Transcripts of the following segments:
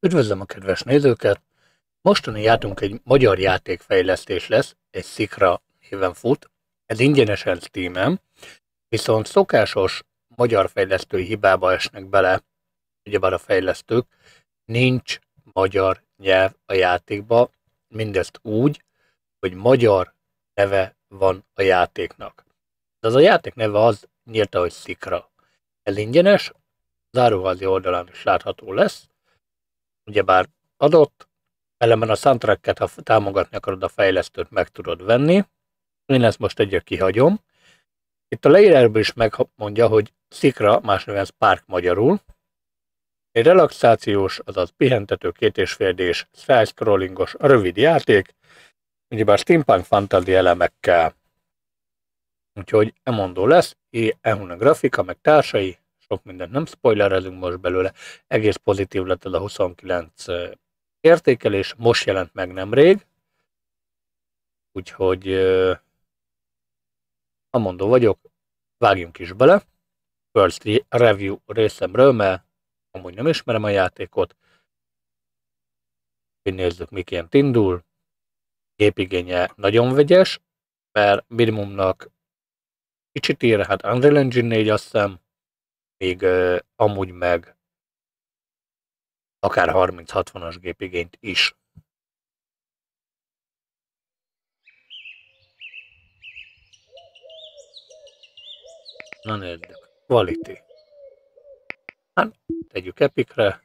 Üdvözlöm a kedves nézőket! Mostani játunk egy magyar játékfejlesztés lesz, egy Szikra néven fut. Ez ingyenesen steam viszont szokásos magyar fejlesztői hibába esnek bele, ugyebár a fejlesztők, nincs magyar nyelv a játékba, mindezt úgy, hogy magyar neve van a játéknak. De az a játék neve az nyírta, hogy Szikra. Ez ingyenes, záróházi oldalán is látható lesz, ugyebár adott, ellenben a soundtracket, ha támogatni akarod a fejlesztőt, meg tudod venni. Én ezt most egyre kihagyom. Itt a leírásban is megmondja, hogy Szikra, más neven Spark magyarul. Egy relaxációs, azaz pihentető két és fél d scrollingos, rövid játék, ugyebár steampunk fantasy elemekkel. Úgyhogy emondó lesz, és ehun a grafika, meg társai, sok mindent nem spoilerezünk most belőle, egész pozitív lett ez a 29 értékelés, most jelent meg nemrég, úgyhogy amondó vagyok, vágjunk is bele. First review részemről, mert amúgy nem ismerem a játékot. Hogy nézzük, miként indul. Gépigénye nagyon vegyes, mert minimumnak kicsit ír, hát Unreal Engine 4 azt hiszem, még amúgy meg akár 30-60-as gépigényt is. Na nézzük. Quality. Hát, tegyük epikre.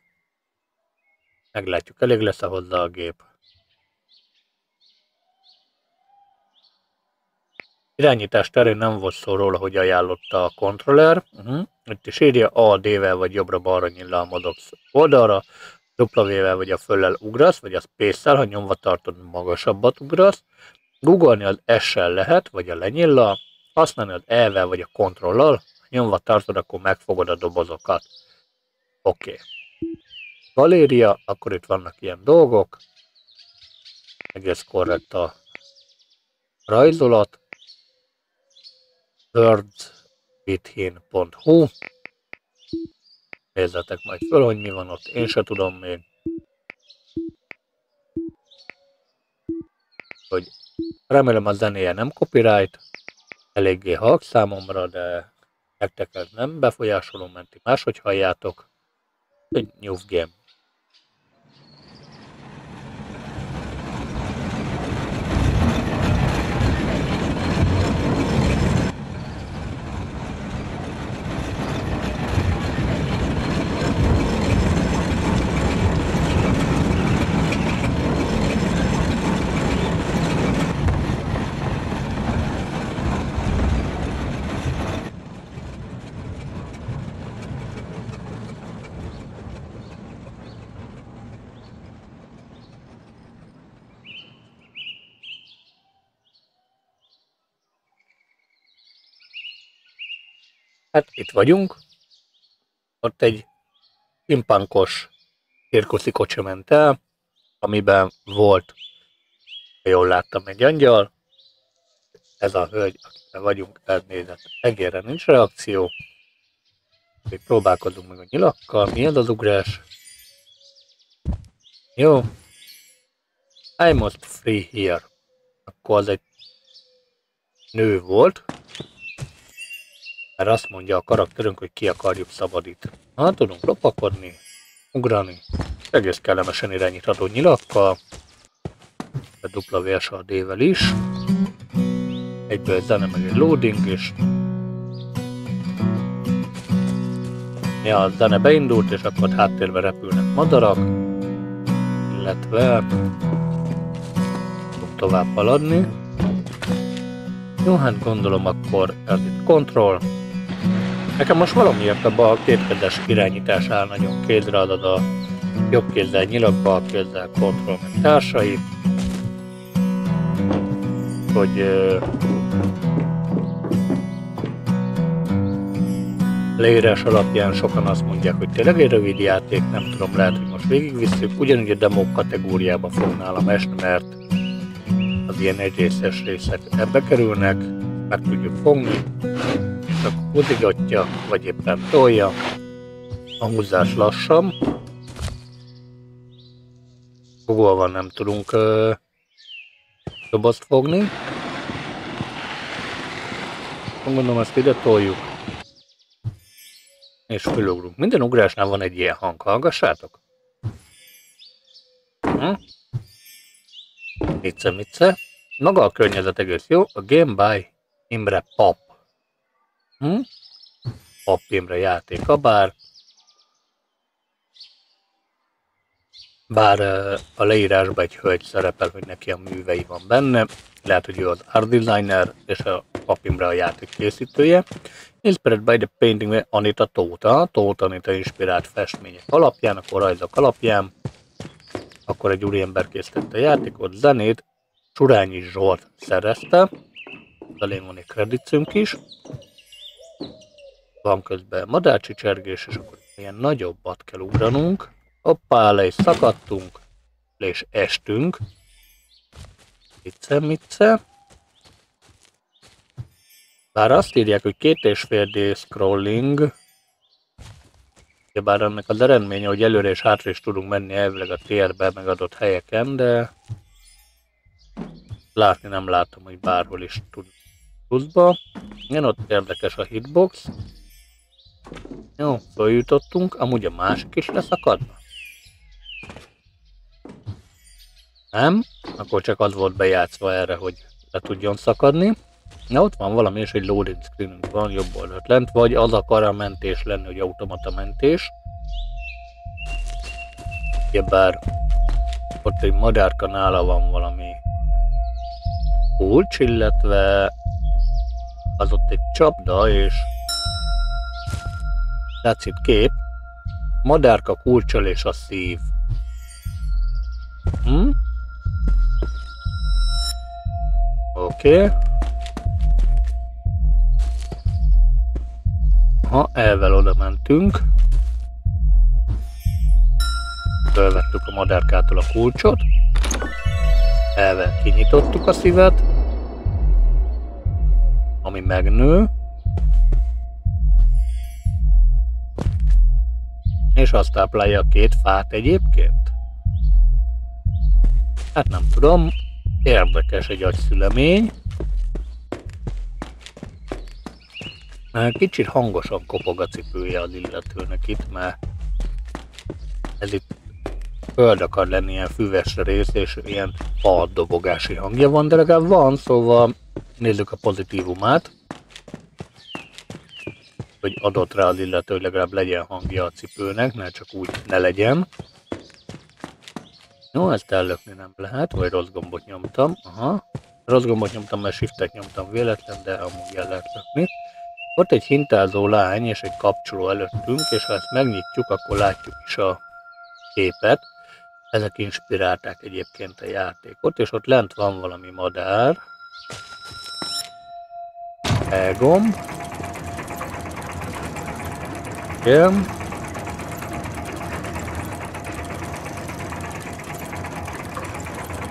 Meglátjuk, elég lesz a hozzá a gép. Irányítás terén nem volt szó róla, hogy ajánlotta a kontroller. Uh-huh. Itt is írja A, D-vel vagy jobbra-balra nyilla a modox oldalra, W-vel vagy a föllel ugrasz, vagy a space ha nyomva tartod, magasabbat ugrasz. Googolni az S-sel lehet, vagy a lenyilla, használni az E-vel vagy a kontrollal, ha nyomva tartod, akkor megfogod a dobozokat. Oké. Okay. Galéria, akkor itt vannak ilyen dolgok. Egész korrekt a rajzolat wordswithin.hu Nézzetek majd föl, hogy mi van ott, én se tudom még. Hogy remélem a zenéje nem copyright, eléggé halk számomra, de nektek ez nem befolyásoló, menti máshogy halljátok. Egy new game. Hát itt vagyunk. Ott egy pimpankos cirkuszi kocsi ment el, amiben volt, ha jól láttam, egy angyal. Ez a hölgy, akikkel vagyunk, elnézett. Egérre nincs reakció. Még próbálkozunk meg a nyilakkal. Mi ez az ugrás? Jó. I must free here. Akkor az egy nő volt. Mert azt mondja a karakterünk, hogy ki akarjuk szabadítani. Hát tudunk lopakodni, ugrani, egész kellemesen irányítható nyilakkal, a dupla a D-vel is. Egyből egy zene, meg egy loading is. Ja, a zene beindult, és akkor háttérbe repülnek madarak, illetve tudunk tovább haladni. Jó, hát gondolom akkor ez itt control, Nekem most valamiért a bal kétkezes irányítás áll nagyon kézre adod a jobb kézzel nyilag, bal kézzel kontroll meg társai. Hogy uh, leírás alapján sokan azt mondják, hogy tényleg egy rövid játék, nem tudom, lehet, hogy most végigvisszük, ugyanúgy a demo kategóriába fog nálam esni, mert az ilyen egyrészes részek ebbe kerülnek, meg tudjuk fogni, csak húzigatja, vagy éppen tolja. A húzás lassan. Fogolva nem tudunk uh, dobozt fogni. Gondolom ezt ide toljuk. És fölugrunk. Minden ugrásnál van egy ilyen hang. Hallgassátok? Hm? Mitce, mitce. Maga a környezet egész jó. A Game by Imre Pap. Hm? Pap Imre játék, bár bár a leírásban egy hölgy szerepel, hogy neki a művei van benne, lehet, hogy ő az art designer, és a Papimra a játék készítője. Inspired by the painting Anita Tóta, Tóta Anita inspirált festmények alapján, akkor rajzok alapján, akkor egy úriember készítette a játékot, zenét, Surányi Zsolt szerezte, elén van egy kreditcünk is, van közben madárcsicsergés, és akkor ilyen nagyobbat kell ugranunk, hoppá, le is szakadtunk, le is estünk, Mitce, mitce. Bár azt írják, hogy két és fél D scrolling, bár ennek az eredménye, hogy előre és hátra is tudunk menni elvileg a térbe megadott helyeken, de látni nem látom, hogy bárhol is tud pluszba. Igen, ott érdekes a hitbox. Jó, följutottunk, amúgy a másik is leszakadna. Nem? Akkor csak az volt bejátszva erre, hogy le tudjon szakadni. Na ott van valami, és egy loading screenünk van jobb oldalt lent, vagy az akar a mentés lenni, hogy automata mentés. Ugyebár ott egy madárka nála van valami kulcs, illetve az ott egy csapda, és látszik kép, madárka kulcsal és a szív. Hm? Oké. Okay. Ha elvel oda mentünk. Fölvettük a madárkától a kulcsot. Elvel kinyitottuk a szívet. Ami megnő. És azt táplálja a két fát egyébként? Hát nem tudom, Érdekes egy agyszülemény. Kicsit hangosan kopog a cipője az illetőnek itt, mert ez itt föld akar lenni ilyen füves rész, és ilyen dobogási hangja van, de legalább van, szóval nézzük a pozitívumát, hogy adott rá az illető, hogy legalább legyen hangja a cipőnek, ne csak úgy ne legyen. Jó, ezt ellökni nem lehet, vagy rossz gombot nyomtam. Aha. Rossz gombot nyomtam, mert shiftet nyomtam véletlen, de amúgy el lehet lökni. Ott egy hintázó lány és egy kapcsoló előttünk, és ha ezt megnyitjuk, akkor látjuk is a képet. Ezek inspirálták egyébként a játékot, és ott lent van valami madár. Elgomb. Igen.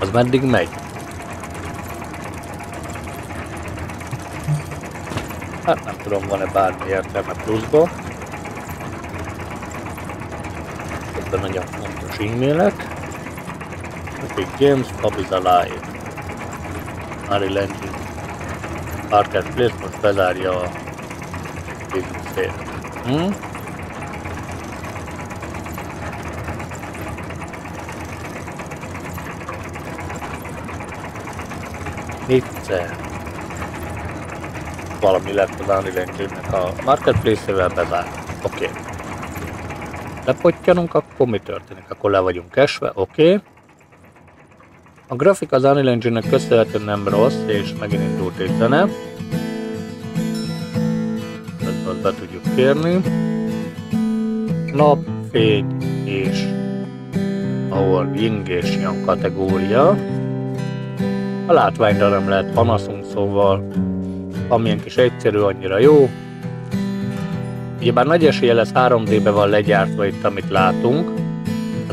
Az meddig megy? Hát nem tudom, van-e bármi értelme pluszba. Ebben nagyon fontos e-mailek. Epic Games, Pub is Alive. Unreal Engine. Marketplace most bezárja a business Hmm? Nitze. Valami lett az Unreal Engine-nek a Marketplace-ével bezárt. Oké. Okay. Lepottyanunk, akkor mi történik? Akkor le vagyunk esve, oké. Okay. A grafik az Unreal Engine-nek köszönhetően nem rossz, és megint indult egy zene. Ezt be tudjuk kérni. Nap, fény és ahol ying és yang kategória. A látványra nem lehet panaszunk, szóval amilyen kis egyszerű, annyira jó. Ugyebár nagy esélye lesz 3D-be van legyártva itt, amit látunk,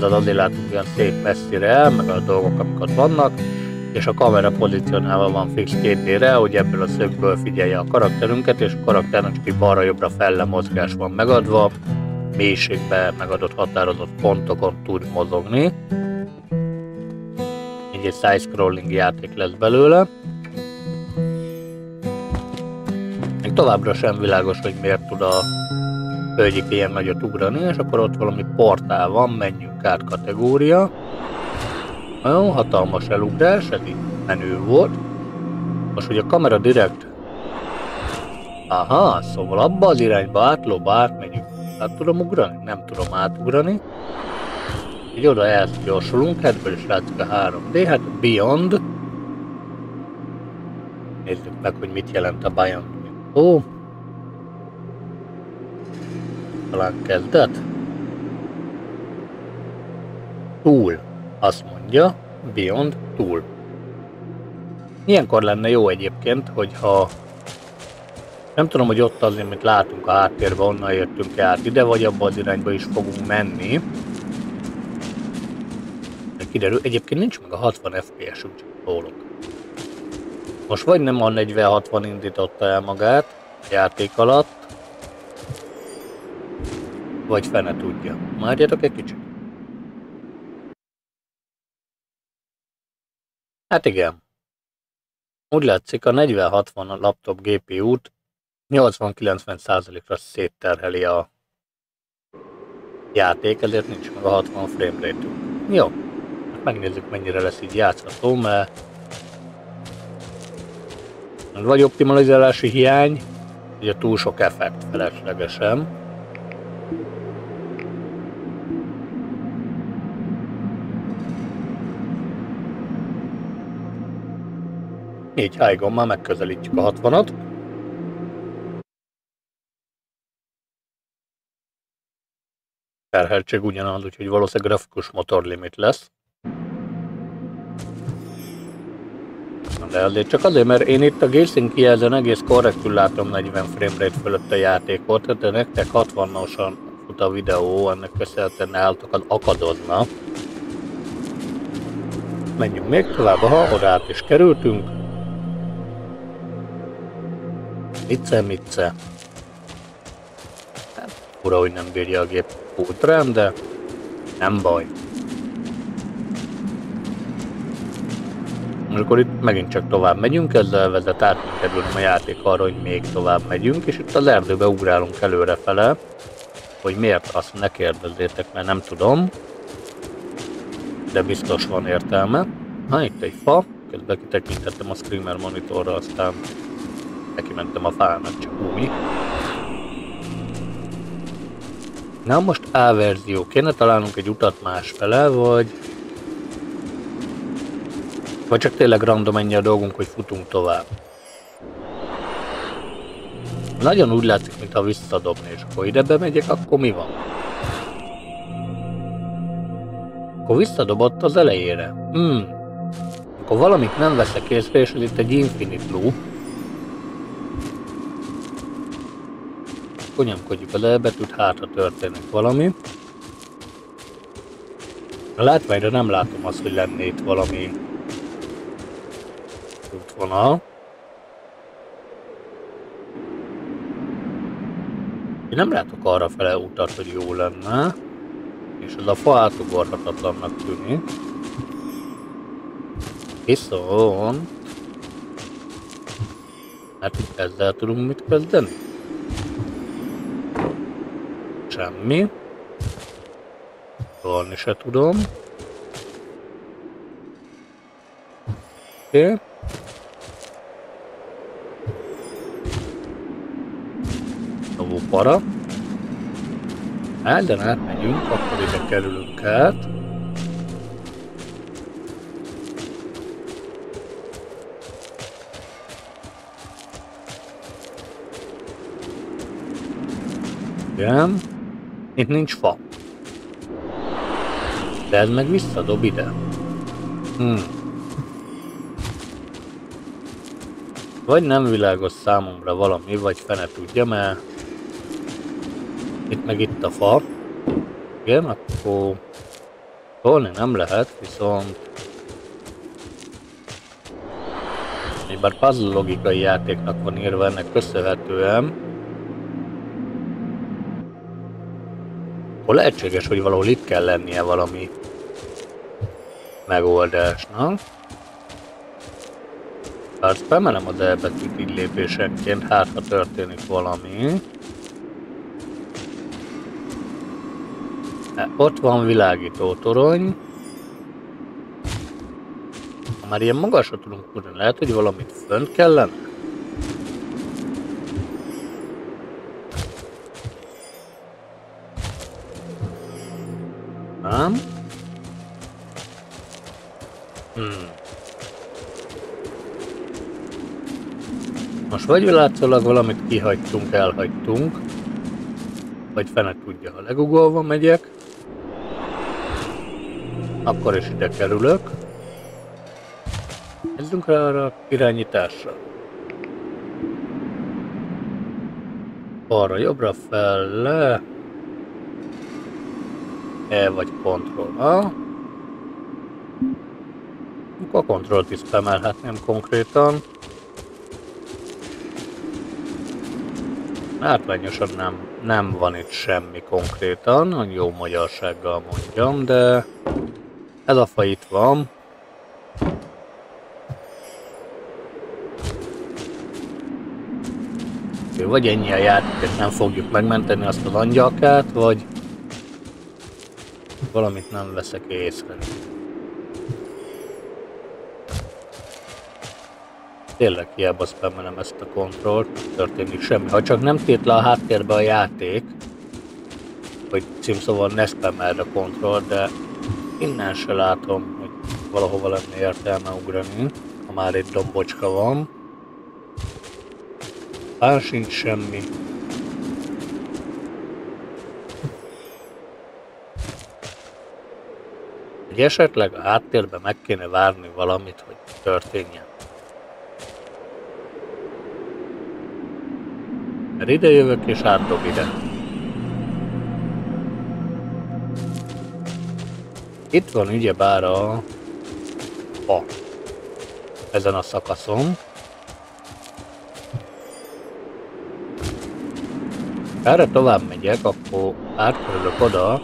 az azért látunk olyan szép messzire el, meg a dolgok, amik ott vannak, és a kamera pozícionálva van fix 2D-re, hogy ebből a szögből figyelje a karakterünket, és a karakternek csak balra-jobbra felle mozgás van megadva, mélységbe megadott határozott pontokon tud mozogni. így egy side-scrolling játék lesz belőle. Még továbbra sem világos, hogy miért tud a hölgyik ilyen nagyot ugrani, és akkor ott valami portál van, menjünk át kategória. Nagyon hatalmas elugrás, ez így menő volt. Most, hogy a kamera direkt... Aha, szóval abba az irányba átlóba átmegyünk. Át tudom ugrani? Nem tudom átugrani. Így oda elgyorsulunk, ebből is látszik a 3D, hát Beyond. Nézzük meg, hogy mit jelent a Beyond. Ó, talán kezdet? Túl, azt mondja, Beyond túl. Ilyenkor lenne jó egyébként, hogyha nem tudom, hogy ott azért, amit látunk a háttérben, onnan jöttünk át ide, vagy abba az irányba is fogunk menni. De kiderül, egyébként nincs meg a 60 FPS-ünk, csak szólok. Most vagy nem a 40-60 indította el magát a játék alatt, vagy fene tudja. Várjatok egy kicsit. Hát igen. Úgy látszik, a 4060 laptop GPU-t 80-90%-ra szétterheli a játék, ezért nincs meg a 60 frame rate. Jó, hát megnézzük mennyire lesz így játszható, mert vagy optimalizálási hiány, ugye túl sok effekt feleslegesen. Négy hájgommal megközelítjük a 60-at. Terheltség ugyanaz, úgyhogy valószínűleg grafikus motorlimit lesz. De azért csak azért, mert én itt a Gacing kijelzőn egész korrektül látom 40 framerate fölött a játékot, de nektek 60-osan fut a videó, ennek köszönhetően állatokat akadozna. Menjünk még tovább, ha oda is kerültünk. Mice, mice. Fura, hogy nem bírja a gép útrám, de nem baj. És akkor itt megint csak tovább megyünk, ezzel vezet át kerülünk a játék arra, hogy még tovább megyünk, és itt az erdőbe ugrálunk előrefele, hogy miért azt ne kérdezzétek, mert nem tudom, de biztos van értelme. Ha itt egy fa, közben kitekintettem a screamer monitorra, aztán neki mentem a fának, csak új. Na most A verzió. Kéne találnunk egy utat másfele, vagy... Vagy csak tényleg random ennyi a dolgunk, hogy futunk tovább. Nagyon úgy látszik, mintha visszadobni, és akkor ide bemegyek, akkor mi van? Akkor visszadobott az elejére. Hmm. Akkor valamit nem veszek észre, és ez itt egy infinite loop. Akkor nyomkodjuk a lebetűt, hát ha történik valami. A látványra nem látom azt, hogy lenne itt valami útvonal. Én nem látok arra fele utat, hogy jó lenne. És ez a fa átugorhatatlannak tűnik. Viszont... Hát ezzel tudunk mit kezdeni? Semmi. Tolni se tudom. Oké. Okay. Novó para. Elden átmegyünk, akkor ide kerülünk át. Igen. Itt nincs fa. De ez meg visszadob ide. Hmm. Vagy nem világos számomra valami, vagy fene tudja, mert itt meg itt a fa. Igen, akkor tolni nem lehet, viszont bár puzzle logikai játéknak van írva ennek köszönhetően, akkor lehetséges, hogy valahol itt kell lennie valami megoldásnak. Hát bemelem az elbetűt így lépésenként, hát ha történik valami. Hát, ott van világító torony. Már ilyen magasra tudunk tudni, lehet, hogy valamit fönt kellene? Nem? Hmm. Most vagy látszólag valamit kihagytunk, elhagytunk, vagy fene tudja, ha legugolva megyek, akkor is ide kerülök. Nézzünk rá arra a irányításra. Arra, jobbra, fel, le. E vagy Ctrl A. A Ctrl-t is bemelhetném konkrétan. Látványosan nem, nem van itt semmi konkrétan, hogy jó magyarsággal mondjam, de ez a fa itt van. Vagy ennyi a játék, nem fogjuk megmenteni azt az angyalkát, vagy valamit nem veszek észre. tényleg hiába spammelem ezt a kontrollt, történik semmi. Ha csak nem tét le a háttérbe a játék, hogy címszóval ne spammeld a kontroll, de innen se látom, hogy valahova lenne értelme ugrani, ha már itt dombocska van. Már sincs semmi. Egy esetleg a háttérbe meg kéne várni valamit, hogy történjen. Mert ide jövök és átdob ide. Itt van ugyebár a fa. Ezen a szakaszon. Erre tovább megyek, akkor átkerülök oda.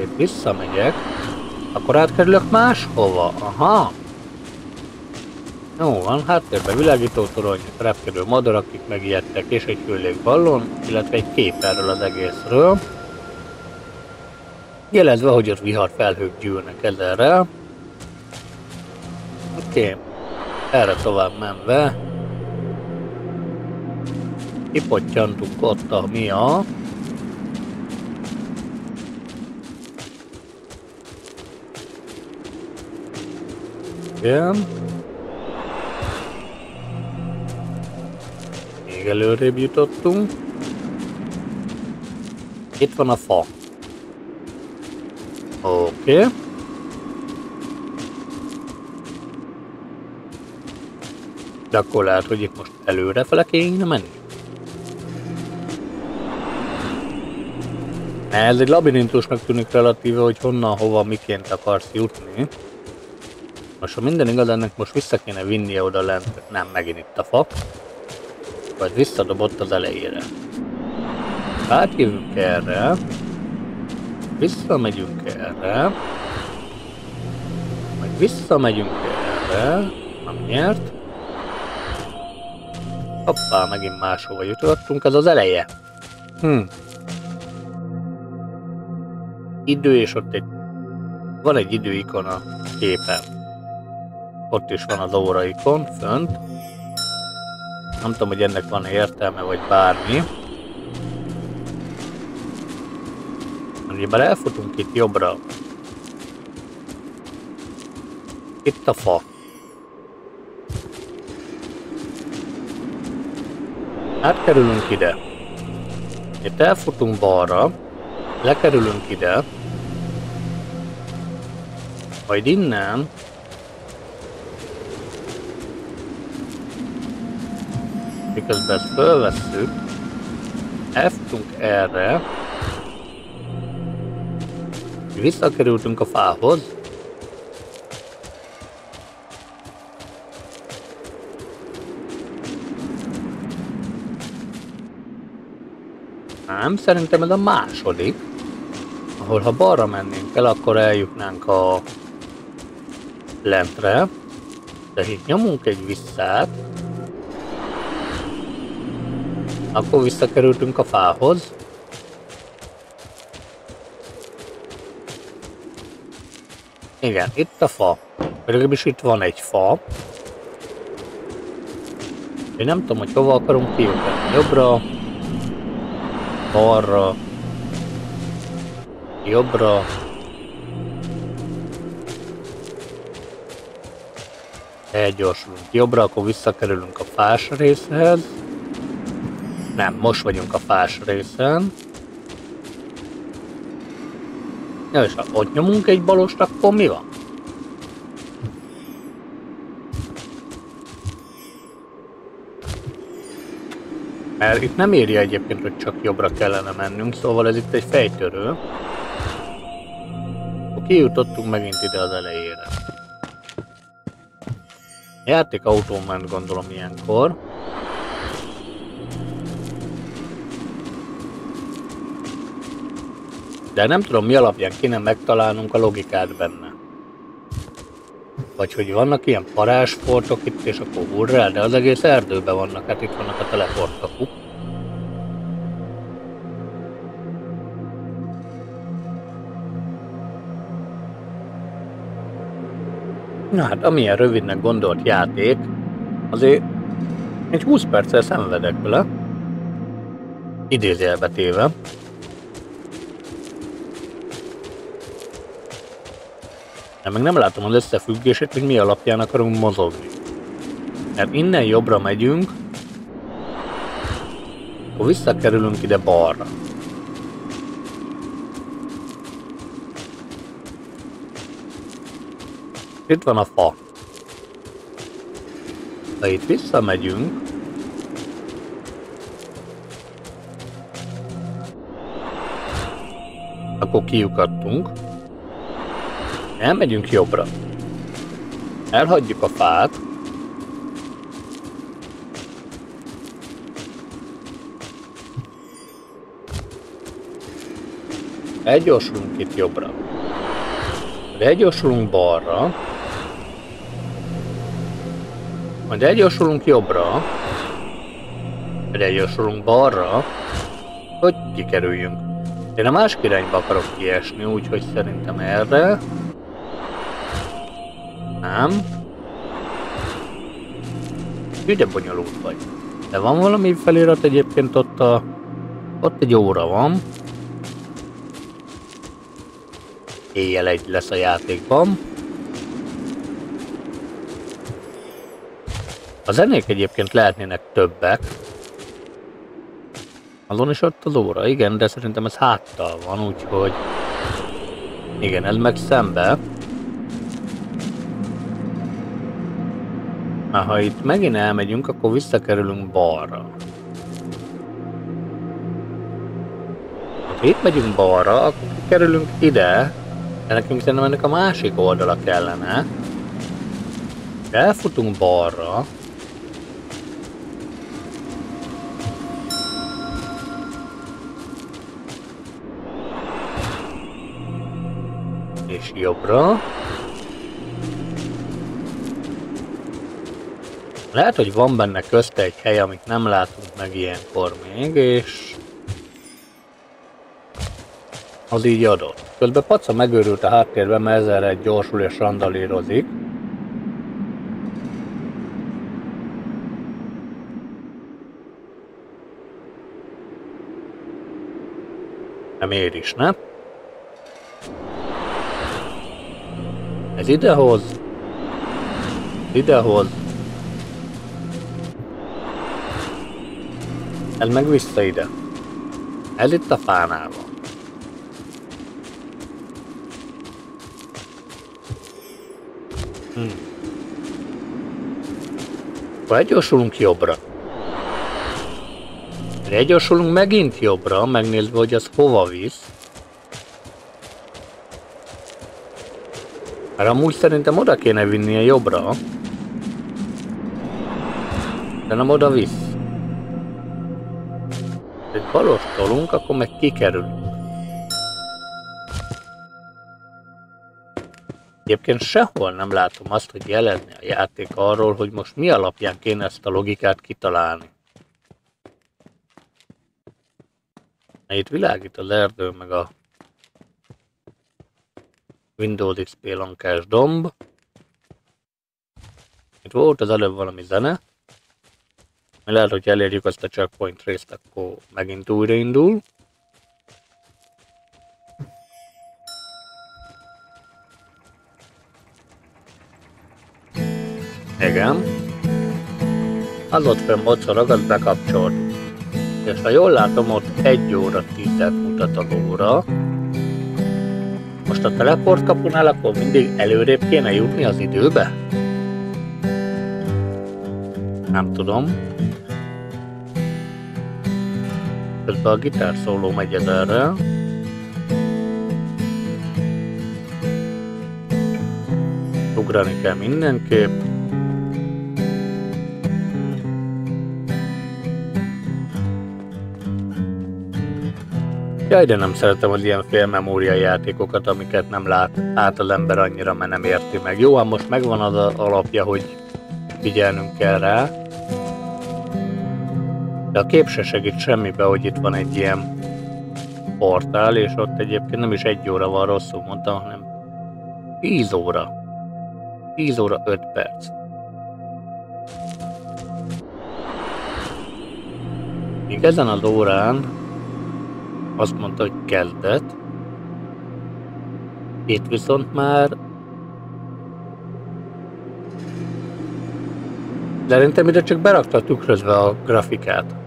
Itt visszamegyek, akkor átkerülök máshova. Aha. Jó van, háttérben világító torony, repkedő madarak, akik megijedtek, és egy hőlégballon, illetve egy kép erről az egészről. Jelezve, hogy ott vihar felhők gyűlnek ezerre. Oké, okay. erre tovább menve. Kipottyantuk ott a mi a Igen. még előrébb jutottunk. Itt van a fa. Oké. Okay. De akkor lehet, hogy itt most előrefele kéne menni. Ez egy labirintusnak tűnik relatíve, hogy honnan, hova, miként akarsz jutni. Most ha minden igaz, ennek most vissza kéne vinnie oda lent, nem megint itt a fa. Vagy visszadobott az elejére. Átjövünk erre. Visszamegyünk erre. Majd visszamegyünk erre. nyert. Hoppá, megint máshova jutottunk, ez az eleje. Hm. Idő, és ott egy... Van egy időikon a képen. Ott is van az óraikon, fönt. Nem tudom, hogy ennek van értelme, vagy bármi. Ugyebár elfutunk itt jobbra. Itt a fa. Átkerülünk ide. Itt elfutunk balra. Lekerülünk ide. Majd innen miközben ezt fölvesszük, elfutunk erre, visszakerültünk a fához, Nem, szerintem ez a második. ahol ha balra mennénk el, akkor eljutnánk a lentre, de itt nyomunk egy visszát, akkor visszakerültünk a fához. Igen, itt a fa. Legalábbis itt van egy fa. Én nem tudom, hogy hova akarunk kijutni. Jobbra, balra, jobbra. Elgyorsulunk jobbra, akkor visszakerülünk a fás részhez. Nem, most vagyunk a fás részen. Ja, és ha ott nyomunk egy balost, akkor mi van? Mert itt nem írja egyébként, hogy csak jobbra kellene mennünk, szóval ez itt egy fejtörő. Kijutottunk megint ide az elejére. Játék autón ment gondolom ilyenkor. De nem tudom mi alapján kéne megtalálnunk a logikát benne. Vagy hogy vannak ilyen parázsportok itt, és akkor hurrá, de az egész erdőben vannak, hát itt vannak a teleportkapuk. Na hát, amilyen rövidnek gondolt játék, azért egy 20 perccel szenvedek vele. Idézélbe téve. De meg nem látom az összefüggését, hogy mi alapján akarunk mozogni. Mert innen jobbra megyünk, akkor visszakerülünk ide balra. Itt van a fa. Ha itt visszamegyünk, akkor kiukadtunk. Elmegyünk jobbra. Elhagyjuk a fát. Elgyorsulunk itt jobbra. Elgyorsulunk balra. Majd elgyorsulunk jobbra. Elgyorsulunk balra. Hogy kikerüljünk. Én a másik irányba akarok kiesni, úgyhogy szerintem erre. Nem. Ügye bonyolult vagy. De van valami felirat egyébként ott a... Ott egy óra van. Éjjel egy lesz a játékban. A zenék egyébként lehetnének többek. Azon is ott az óra, igen, de szerintem ez háttal van, úgyhogy... Igen, ez meg szembe. Már ha itt megint elmegyünk, akkor visszakerülünk balra. Ha itt megyünk balra, akkor kerülünk ide, de nekünk szerintem ennek a másik oldala kellene. Elfutunk balra, és jobbra. Lehet, hogy van benne közte egy hely, amit nem látunk meg ilyenkor még, és az így adott. Közben Paca megőrült a háttérben, mert ezzel gyorsul és randalírozik. Nem ér is, ne? Ez idehoz. Idehoz. Ez meg vissza ide. Ez itt a fánál van. Hmm. Akkor egyorsulunk jobbra. Egyorsulunk megint jobbra, megnézve, hogy az hova visz. Mert amúgy szerintem oda kéne vinnie jobbra. De nem oda visz falot akkor meg kikerül. Egyébként sehol nem látom azt, hogy jelenni a játék arról, hogy most mi alapján kéne ezt a logikát kitalálni. Na, itt világít a lerdő, meg a Windows XP lankás domb. Itt volt az előbb valami zene. Lehet, hogy elérjük azt a checkpoint részt, akkor megint újraindul. Igen. Az ott fönn mocorog, az bekapcsolt. És ha jól látom, ott egy óra tízet mutat a óra. Most a teleport kapunál akkor mindig előrébb kéne jutni az időbe? Nem tudom. Közben a gitár szóló megy erre. Ugrani kell mindenképp. Jaj, de nem szeretem az ilyen félmemória játékokat, amiket nem lát át az ember annyira, mert nem érti meg. Jó, hát most megvan az alapja, hogy figyelnünk kell rá. De a kép se segít semmibe, hogy itt van egy ilyen portál, és ott egyébként nem is egy óra van, rosszul mondtam, hanem 10 óra. 10 óra 5 perc. Még ezen az órán azt mondta, hogy kezdett. Itt viszont már De szerintem ide csak berakta tükrözve a grafikát.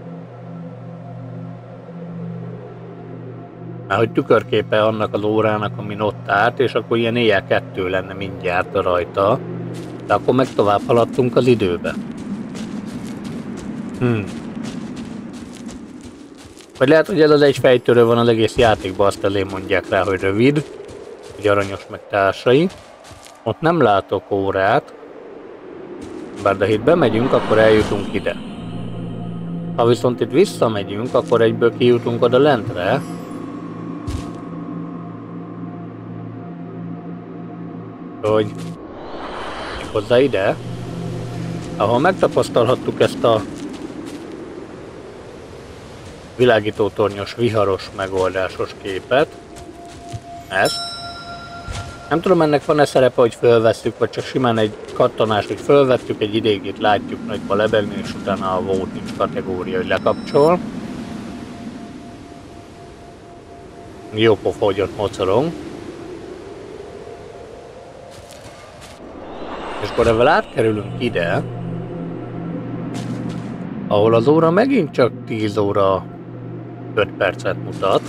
Mert hogy tükörképe annak az órának, amin ott állt, és akkor ilyen éjjel kettő lenne mindjárt rajta. De akkor meg tovább haladtunk az időbe. Hmm. Vagy lehet, hogy ez az egy fejtörő van az egész játékban, azt elé mondják rá, hogy rövid, hogy aranyos meg társai. Ott nem látok órát, bár de itt bemegyünk, akkor eljutunk ide. Ha viszont itt visszamegyünk, akkor egyből kijutunk oda lentre. Hogy hozzá ide, ahol megtapasztalhattuk ezt a világítótornyos, viharos megoldásos képet. Ezt. Nem tudom, ennek van-e szerepe, hogy fölvesszük, vagy csak simán egy kattanás, hogy fölvettük, egy ideig itt látjuk nagyba lebegni, és utána a volt nincs kategória, hogy lekapcsol. Jó pofa, hogy ott mocorong. És akkor evel átkerülünk ide, ahol az óra megint csak 10 óra 5 percet mutat.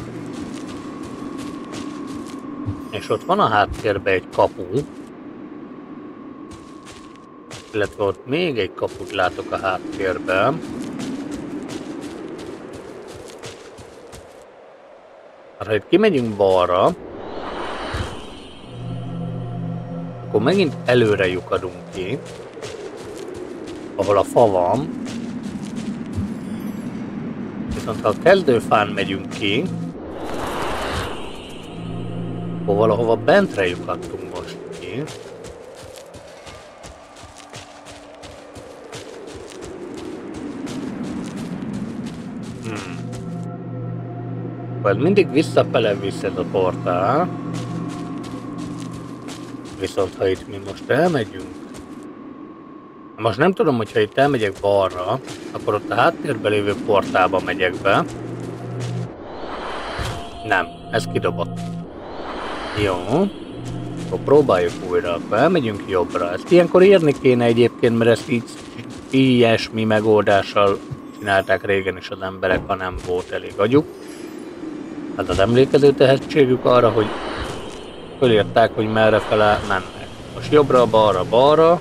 És ott van a háttérben egy kapu. Illetve ott még egy kaput látok a háttérben. Hát, ha itt kimegyünk balra, akkor megint előre lyukadunk ki, ahol a fa van, Viszont ha a kezdőfán megyünk ki, akkor valahova bentre lyukadtunk most ki. Hmm. Vagy mindig visszafele visz ez a portál. Viszont ha itt mi most elmegyünk most nem tudom, hogyha itt elmegyek balra, akkor ott a háttérben lévő portálba megyek be. Nem, ez kidobott. Jó. Akkor próbáljuk újra, akkor elmegyünk jobbra. Ezt ilyenkor írni kéne egyébként, mert ezt így ilyesmi megoldással csinálták régen is az emberek, ha nem volt elég agyuk. Hát az emlékező tehetségük arra, hogy fölírták, hogy merre fele mennek. Most jobbra, balra, balra,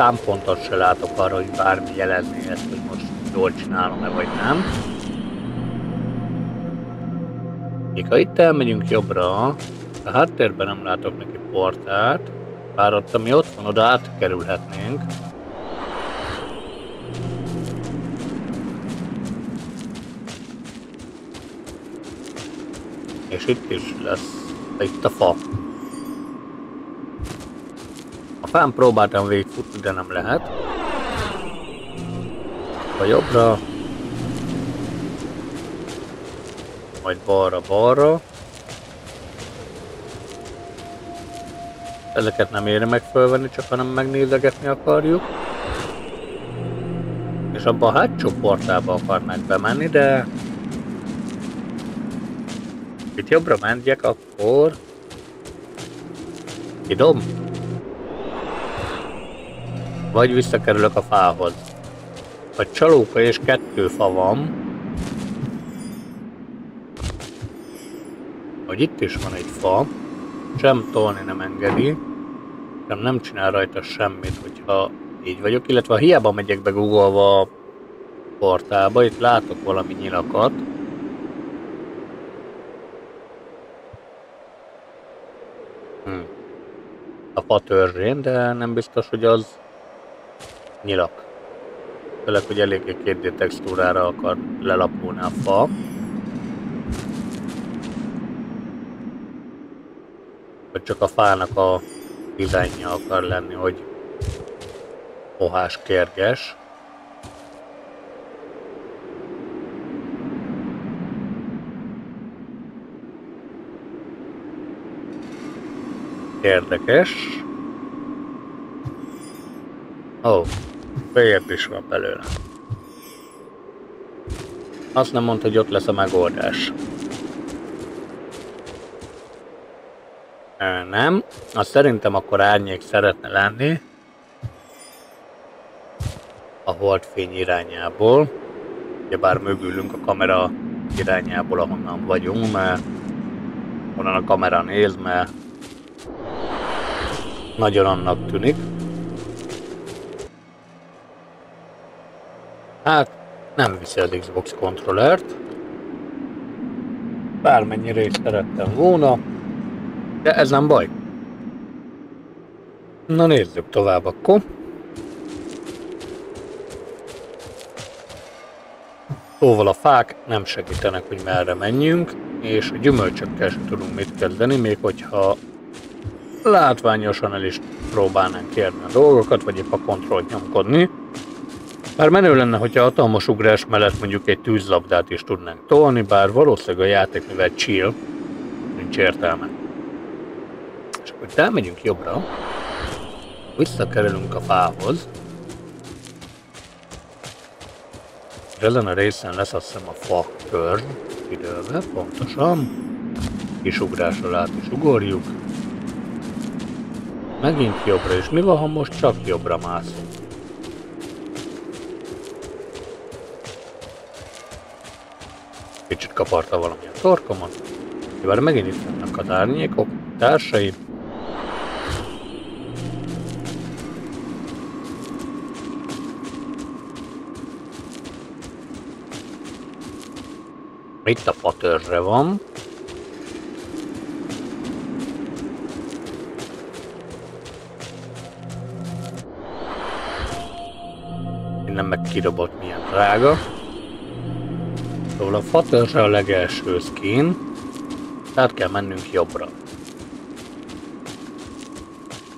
támpontot se látok arra, hogy bármi jelezni ezt, hogy most jól csinálom-e vagy nem. Még ha itt elmegyünk jobbra, a háttérben nem látok neki portát, bár ott, ami ott van, oda átkerülhetnénk. És itt is lesz, itt a fa. A fán próbáltam végigfutni, de nem lehet. A jobbra. Majd balra-balra. Ezeket nem éri meg fölvenni, csak hanem megnézegetni akarjuk. És abba a hátsó portába akarnánk bemenni, de... Itt jobbra menjek, akkor... Kidom? Vagy visszakerülök a fához. A csalóka és kettő fa van. Hogy itt is van egy fa. Sem tolni nem engedi. Sem nem csinál rajta semmit, hogyha így vagyok. Illetve hiába megyek be googolva a portálba, itt látok valami nyilakat. Hm. A fa de nem biztos, hogy az nyilak. Főleg, hogy eléggé 2D textúrára akar lelapulni a fa. Vagy csak a fának a dizájnja akar lenni, hogy pohás kérges. Érdekes. Ó, oh, Bélyebb is van belőle. Azt nem mondta, hogy ott lesz a megoldás. Nem, azt szerintem akkor árnyék szeretne lenni a holdfény irányából. bár mögülünk a kamera irányából, ahonnan vagyunk, mert onnan a kamera néz, mert nagyon annak tűnik. Hát, nem viszi az Xbox kontrollert. Bármennyire is szerettem volna. De ez nem baj. Na nézzük tovább akkor. Szóval a fák nem segítenek, hogy merre menjünk, és a gyümölcsökkel sem tudunk mit kezdeni, még hogyha látványosan el is próbálnánk kérni a dolgokat, vagy épp a kontrollt nyomkodni. Már menő lenne, hogyha hatalmas ugrás mellett mondjuk egy tűzlabdát is tudnánk tolni, bár valószínűleg a játék mivel chill, nincs értelme. És akkor elmegyünk jobbra, visszakerülünk a fához, és ezen a részen lesz azt hiszem a fa kör időbe, pontosan. Kis ugrásra át is ugorjuk. Megint jobbra, és mi van, ha most csak jobbra mászunk? Kicsit kaparta valami a torkomat. Mivel megint itt vannak az árnyékok, társai. Itt a patörzse van. Kidobott milyen drága. Szóval a fatörzse a legelső skin, tehát kell mennünk jobbra.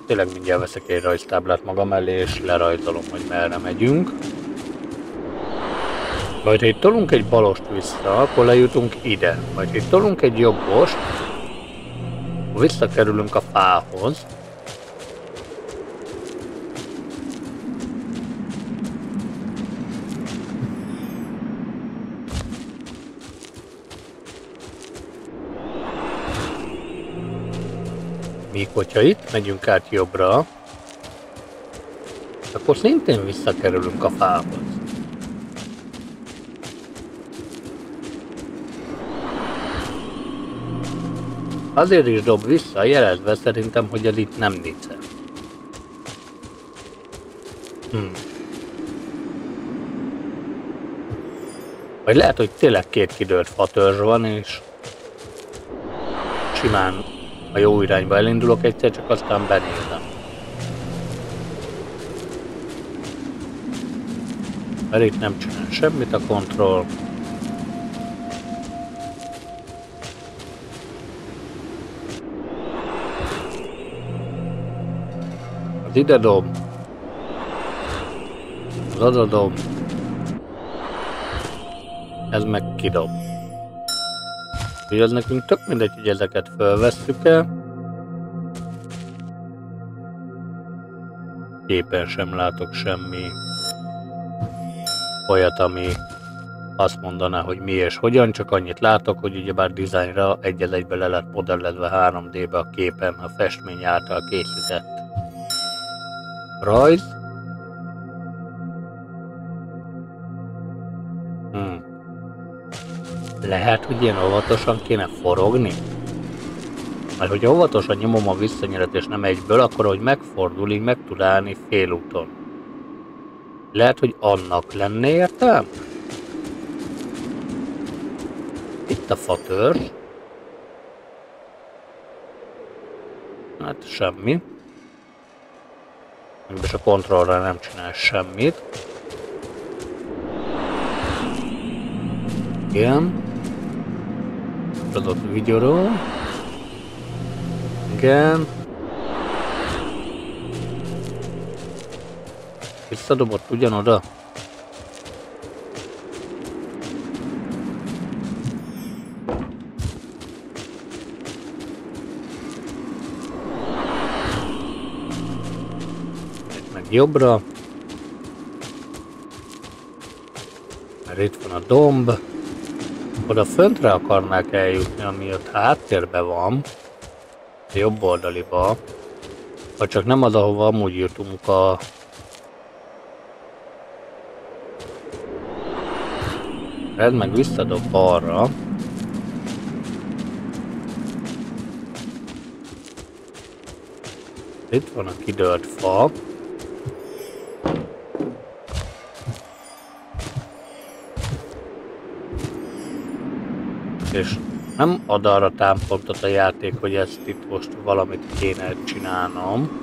Tényleg mindjárt veszek egy rajztáblát magam elé, és lerajzolom, hogy merre megyünk. Majd ha itt tolunk egy balost vissza, akkor lejutunk ide. Majd ha itt tolunk egy jobbost, visszakerülünk a fához, Míg hogyha itt megyünk át jobbra, akkor szintén visszakerülünk a fához. Azért is dob vissza, jelezve szerintem, hogy ez itt nem nice. Hmm. Vagy lehet, hogy tényleg két kidőlt fatörzs van, és simán a jó irányba elindulok egyszer, csak aztán benézem. Mert itt nem csinál semmit a kontroll. Az ide dob. Az oda dob. Ez meg kidob. Úgyhogy az nekünk tök mindegy, hogy ezeket fölvesszük-e. Képen sem látok semmi olyat, ami azt mondaná, hogy mi és hogyan, csak annyit látok, hogy ugyebár dizájnra egyel egybe le lett modellezve 3D-be a képen a festmény által készített rajz. Lehet, hogy ilyen óvatosan kéne forogni? Mert hogy óvatosan nyomom a visszanyeret és nem egyből, akkor hogy megfordul, így meg tud állni félúton. Lehet, hogy annak lenne értelme? Itt a fatőr. Hát semmi. És a kontrollra nem csinál semmit. Igen. Adott videóról. Igen. Visszadobott ugyanoda. jobbra. Mert itt van a domb. Oda föntre akarnák eljutni, ami ott háttérben van. A jobb oldaliba. Ha csak nem az, ahova amúgy jutunk a Red meg visszadob arra. Itt van a kidőlt fa. És nem ad arra támpontot a játék, hogy ezt itt most valamit kéne csinálnom.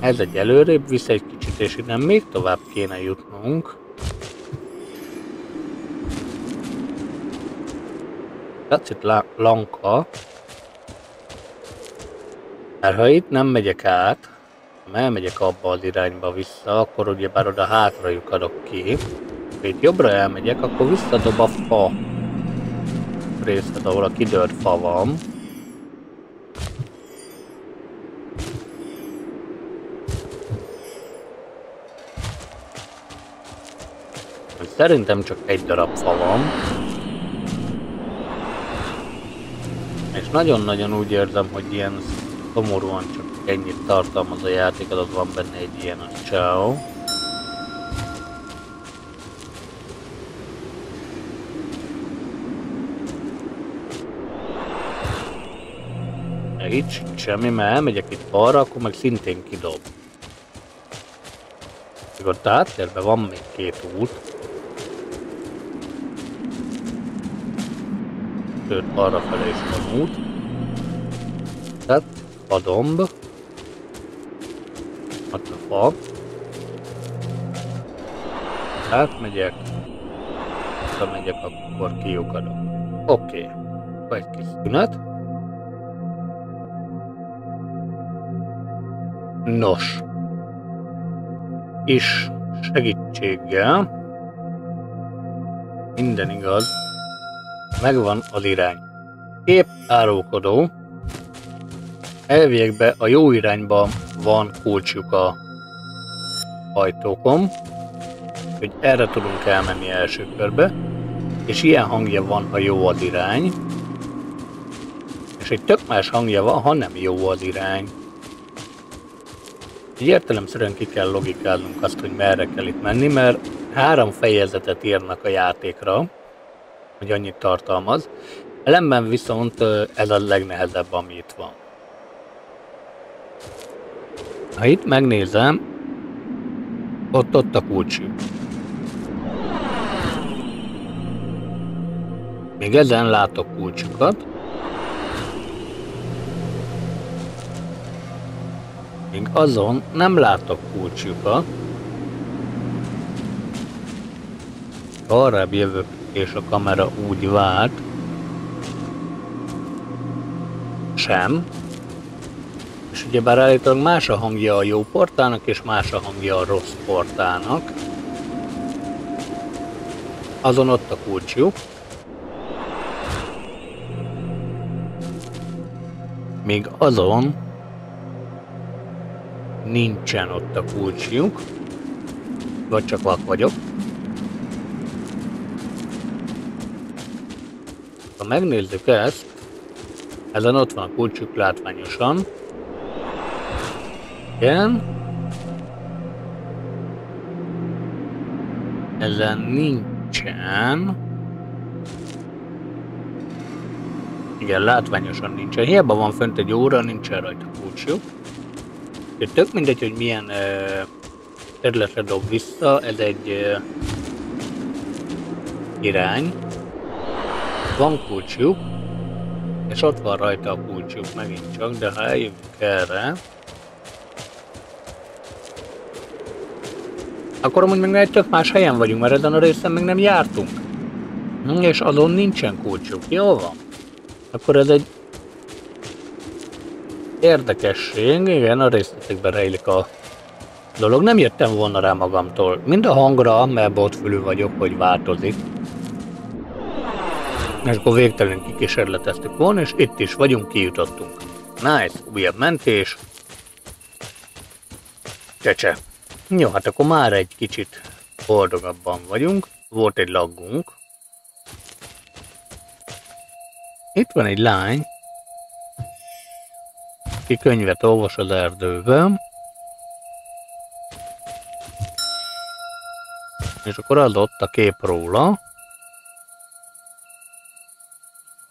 Ez egy előrébb visz egy kicsit, és innen még tovább kéne jutnunk. That's it, Lanka. Mert ha itt nem megyek át, ha elmegyek abba az irányba vissza, akkor ugye bár oda hátra lyukadok ki ha itt jobbra elmegyek, akkor visszadob a fa részlet, ahol a kidőlt fa van. Szerintem csak egy darab fa van. És nagyon-nagyon úgy érzem, hogy ilyen szomorúan csak ennyit tartalmaz a játék, az van benne egy ilyen a ciao. Itt semmi, mert elmegyek itt balra, akkor meg szintén kidob. Még ott áttérben van még két út. Sőt, arra felé is van út. Tehát a domb. Ott a fa. Átmegyek. Ha megyek, akkor kiukadok. Oké. Okay. Egy kis szünet. Nos, és segítséggel. Minden igaz, megvan az irány. Épp árulkodó, elviekben a jó irányba van kulcsuk a ajtókon, hogy erre tudunk elmenni első körbe, és ilyen hangja van, ha jó az irány, és egy tök más hangja van, ha nem jó az irány. Értelemszerűen ki kell logikáznunk azt, hogy merre kell itt menni, mert három fejezetet írnak a játékra, hogy annyit tartalmaz. Ellenben viszont ez a legnehezebb, ami itt van. Ha itt megnézem, ott ott a kulcsú. Még ezen látok kulcsukat. Még azon nem látok kulcsjukat. Arrább jövök, és a kamera úgy vált. Sem. És Ugyebár állítólag más a hangja a jó portának, és más a hangja a rossz portának. Azon ott a kulcsjuk. Még azon nincsen ott a kulcsjuk. Vagy csak vak vagyok. Ha megnézzük ezt, ezen ott van a kulcsuk látványosan. Igen. Ezen nincsen. Igen, látványosan nincsen. Hiába van fönt egy óra, nincsen rajta kulcsjuk. De tök mindegy, hogy milyen uh, területre dob vissza, ez egy uh, irány. Van kulcsjuk, és ott van rajta a kulcsuk megint csak, de ha eljövünk erre, akkor amúgy meg egy tök más helyen vagyunk, mert ezen a részen még nem jártunk. Hm, és azon nincsen kulcsuk. Jó van. Akkor ez egy érdekesség, igen, a részletekben rejlik a dolog. Nem jöttem volna rá magamtól. Mind a hangra, mert botfülű vagyok, hogy változik. És akkor végtelen kikísérleteztük volna, és itt is vagyunk, kijutottunk. Nice, újabb mentés. Csecse. Jó, hát akkor már egy kicsit boldogabban vagyunk. Volt egy laggunk. Itt van egy lány, aki könyvet olvas az erdőben. És akkor az ott a kép róla.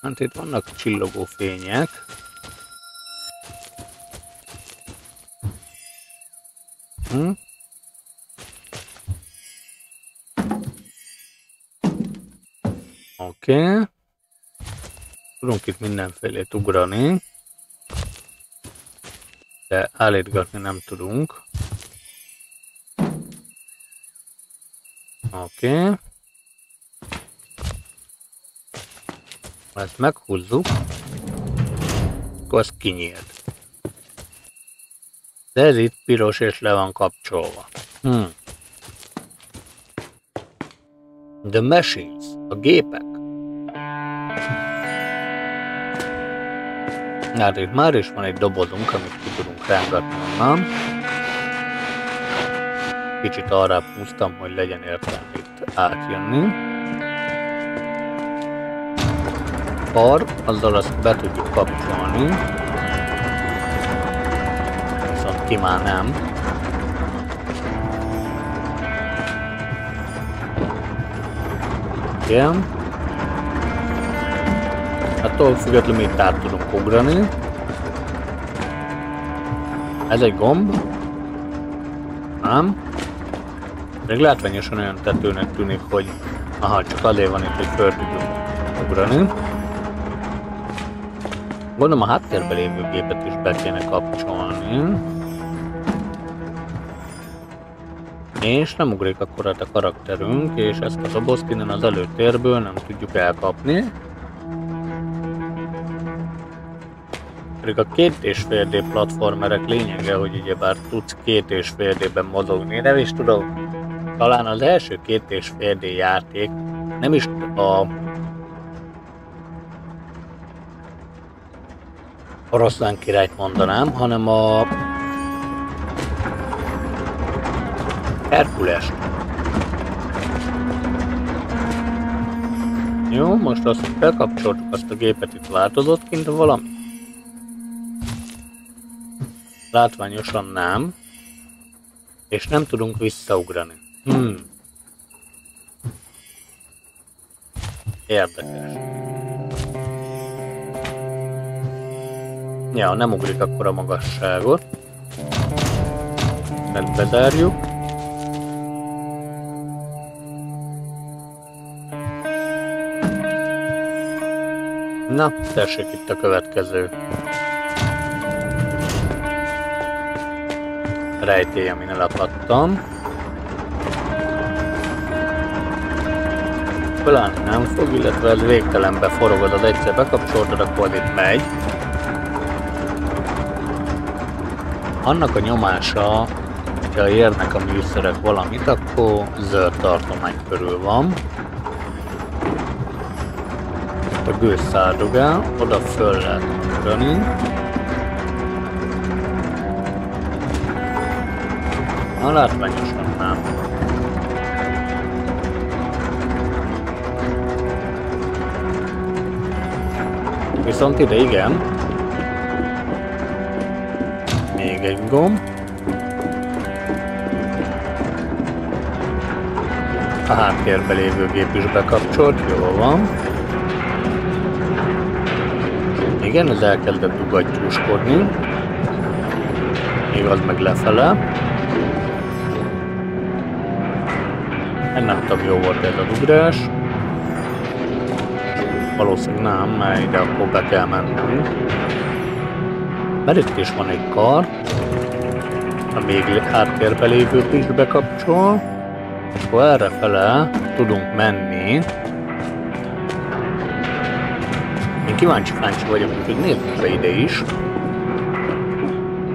Hát itt vannak csillogó fények. Hm? Oké. Okay. Tudunk itt mindenfélét ugrani. De állítgatni nem tudunk. Oké. Okay. Ezt meghúzzuk, akkor az kinyílt. De ez itt piros és le van kapcsolva. Hmm. The machines, a gépek. Itt már is van egy dobozunk, amit ki tudunk rángatni onnan. Kicsit arra húztam, hogy legyen értelme itt átjönni. kar, azzal azt be tudjuk kapcsolni. Viszont ki már nem. Igen. Attól függetlenül itt át tudunk ugrani. Ez egy gomb. Nem. Még látványosan olyan tetőnek tűnik, hogy aha, csak azért van itt, hogy föl tudjunk ugrani. Gondolom a háttérben lévő gépet is be kéne kapcsolni. És nem ugrik akkor a karakterünk, és ezt a dobozt innen az előtérből nem tudjuk elkapni. Pedig a két és fél D platformerek lényege, hogy ugyebár tudsz két és fél D-ben mozogni. Nem is tudom, talán az első két és fél D játék nem is a oroszlán királyt mondanám, hanem a Herkules. Jó, most azt felkapcsoltuk azt a gépet, itt változott kint valami? Látványosan nem. És nem tudunk visszaugrani. Hmm. Érdekes. Ja, nem ugrik akkor a magasságot. Mert bezárjuk. Na, tessék itt a következő. Rejtély, amin elakadtam. Fölállni nem fog, illetve ez végtelenbe forogod, az egyszer bekapcsoltad, akkor itt megy. annak a nyomása, hogyha érnek a műszerek valamit, akkor zöld tartomány körül van. A gőz szárdogál, oda föl lehet. Na látványosan nem. Viszont ide igen. Még egy gomb. A háttérbe lévő gép is bekapcsolt, jól van. Igen, ez elkezdett dugattyúskodni. Még az meg lefele. Tudom, jó volt ez a ugrás. Valószínűleg nem, mert ide akkor be kell mennünk. Mert itt is van egy kar, a még háttérbe lévőt is bekapcsol, és akkor erre fele tudunk menni. Én kíváncsi kíváncsi vagyok, hogy nézzük ide is.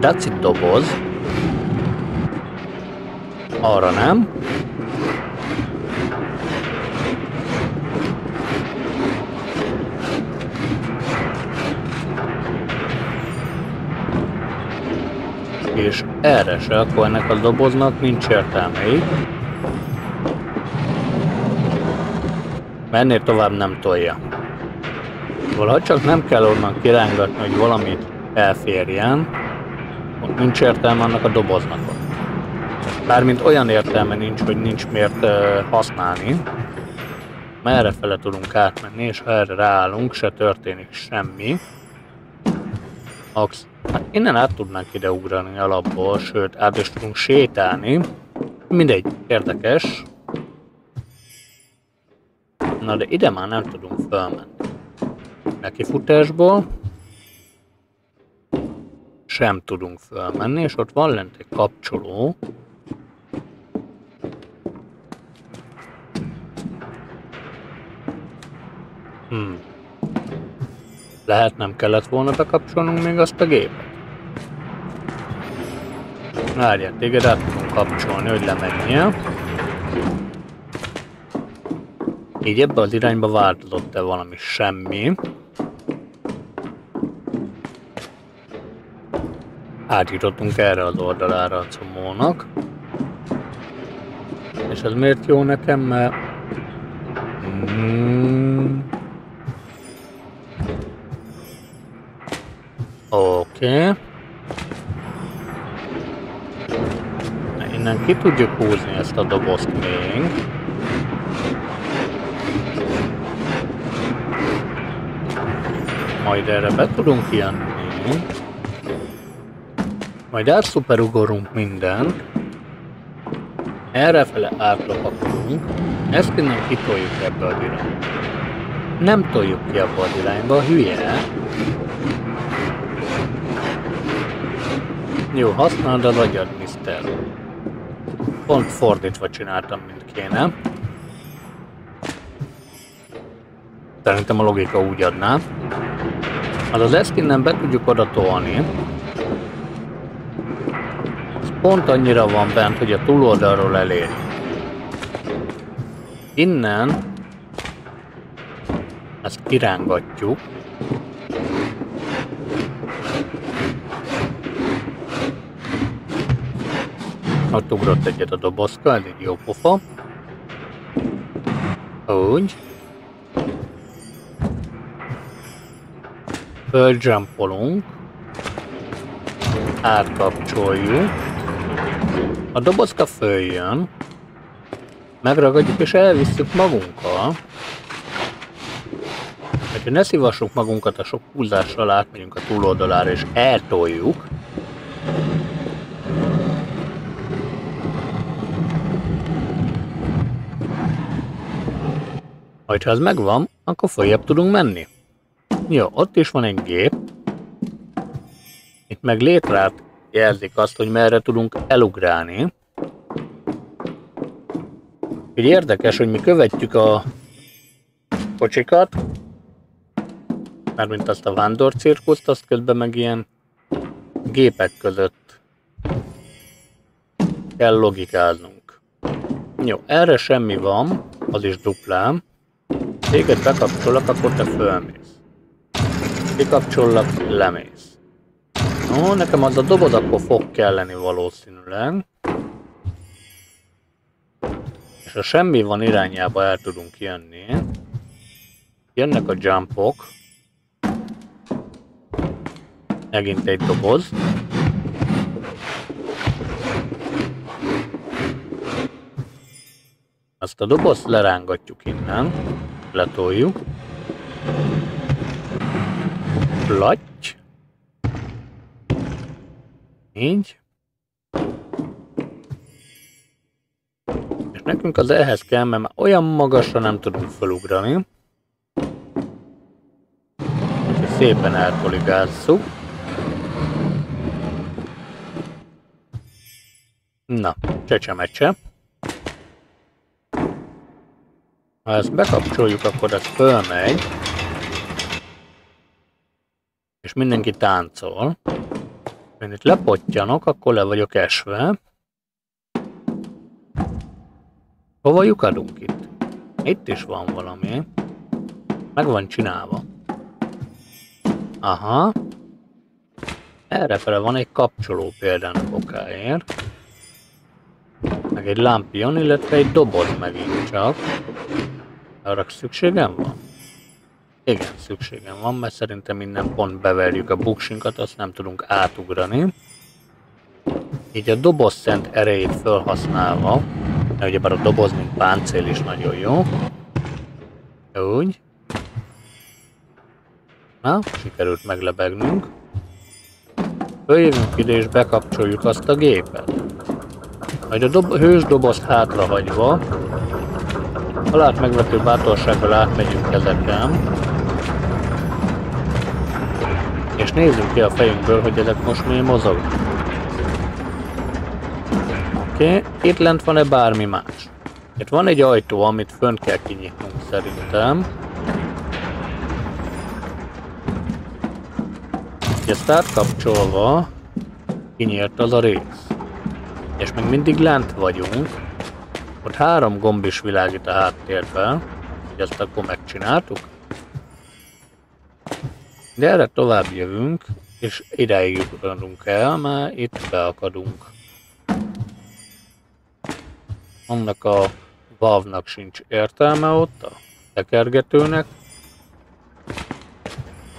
Daci doboz. Arra nem. Erre se, akkor ennek a doboznak nincs értelme így. Mennél tovább nem tolja. Valahogy csak nem kell onnan kirángatni, hogy valamit elférjen, ott nincs értelme annak a doboznak ott. Bármint olyan értelme nincs, hogy nincs miért uh, használni. Merre fele tudunk átmenni, és ha erre ráállunk, se történik semmi. Max Hát innen át tudnánk ide ugrani alapból, sőt át is tudunk sétálni. Mindegy, érdekes. Na de ide már nem tudunk felmenni. Nekifutásból sem tudunk felmenni, és ott van lent egy kapcsoló. Hmm. Lehet nem kellett volna bekapcsolnunk még azt a gépet? Várjál, téged át tudunk kapcsolni, hogy lemenjél. Így ebbe az irányba változott-e valami? Semmi. Átjutottunk erre az oldalára a comónak. És ez miért jó nekem, mert... Mm, Oké. Okay. Innen ki tudjuk húzni ezt a dobozt még. Majd erre be tudunk jönni. Majd elszuperugorunk mindent. Errefele átlopakolunk. Ezt innen kitoljuk ebbe a irányba. Nem toljuk ki abba az irányba, hülye. Jó, használd az agyad, Mr. Pont fordítva csináltam, mint kéne. Szerintem a logika úgy adná. Az az ezt innen be tudjuk oda tolni. Ez pont annyira van bent, hogy a túloldalról elér. Innen ezt kirángatjuk. Ott ugrott egyet a dobozka, egy jó pofa. Úgy. Följumpolunk. Átkapcsoljuk. A dobozka följön. Megragadjuk és elvisszük magunkkal. Hogyha ne szívassuk magunkat a sok húzással, átmegyünk a túloldalára és eltoljuk, Majd ha ez megvan, akkor följebb tudunk menni. Jó, ott is van egy gép. Itt meg létrát jelzik azt, hogy merre tudunk elugrálni. Így érdekes, hogy mi követjük a kocsikat, mármint azt a vándorcirkuszt, azt közben meg ilyen gépek között kell logikáznunk. Jó, erre semmi van, az is duplám. Téged bekapcsolok, akkor te fölmész. Kikapcsollak, lemész. Ó, nekem az a dobod akkor fog kelleni valószínűleg. És ha semmi van irányába el tudunk jönni. Jönnek a jumpok. Megint egy doboz. Azt a dobozt lerángatjuk innen, letoljuk. Platty. Így. És nekünk az ehhez kell, mert már olyan magasra nem tudunk felugrani. Szépen elkoligázzuk. Na, csecsemecse. Ha ezt bekapcsoljuk, akkor ez fölmegy. És mindenki táncol. Én itt lepottyanok, akkor le vagyok esve. Hova lyukadunk itt? Itt is van valami. Meg van csinálva. Aha. Errefele van egy kapcsoló például okáért. Meg egy lámpion, illetve egy doboz megint csak. Arra szükségem van? Igen, szükségem van, mert szerintem minden pont beverjük a buksinkat, azt nem tudunk átugrani. Így a doboz szent erejét felhasználva, mert ugyebár a doboz, mint páncél is nagyon jó. Úgy. Na, sikerült meglebegnünk. Följövünk ide és bekapcsoljuk azt a gépet. Majd a dob hős dobozt hátrahagyva, halált megvető bátorsággal átmegyünk ezeken, és nézzük ki a fejünkből, hogy ezek most mi mozognak. Oké, okay. itt lent van-e bármi más? Itt van egy ajtó, amit fönt kell kinyitnunk szerintem. Ezt átkapcsolva kinyírt az a rész. És még mindig lent vagyunk. Ott három gomb is világít a háttérben. Hogy ezt akkor megcsináltuk. De erre tovább jövünk, és ideig jutottunk el, mert itt beakadunk. Annak a valve sincs értelme ott, a tekergetőnek.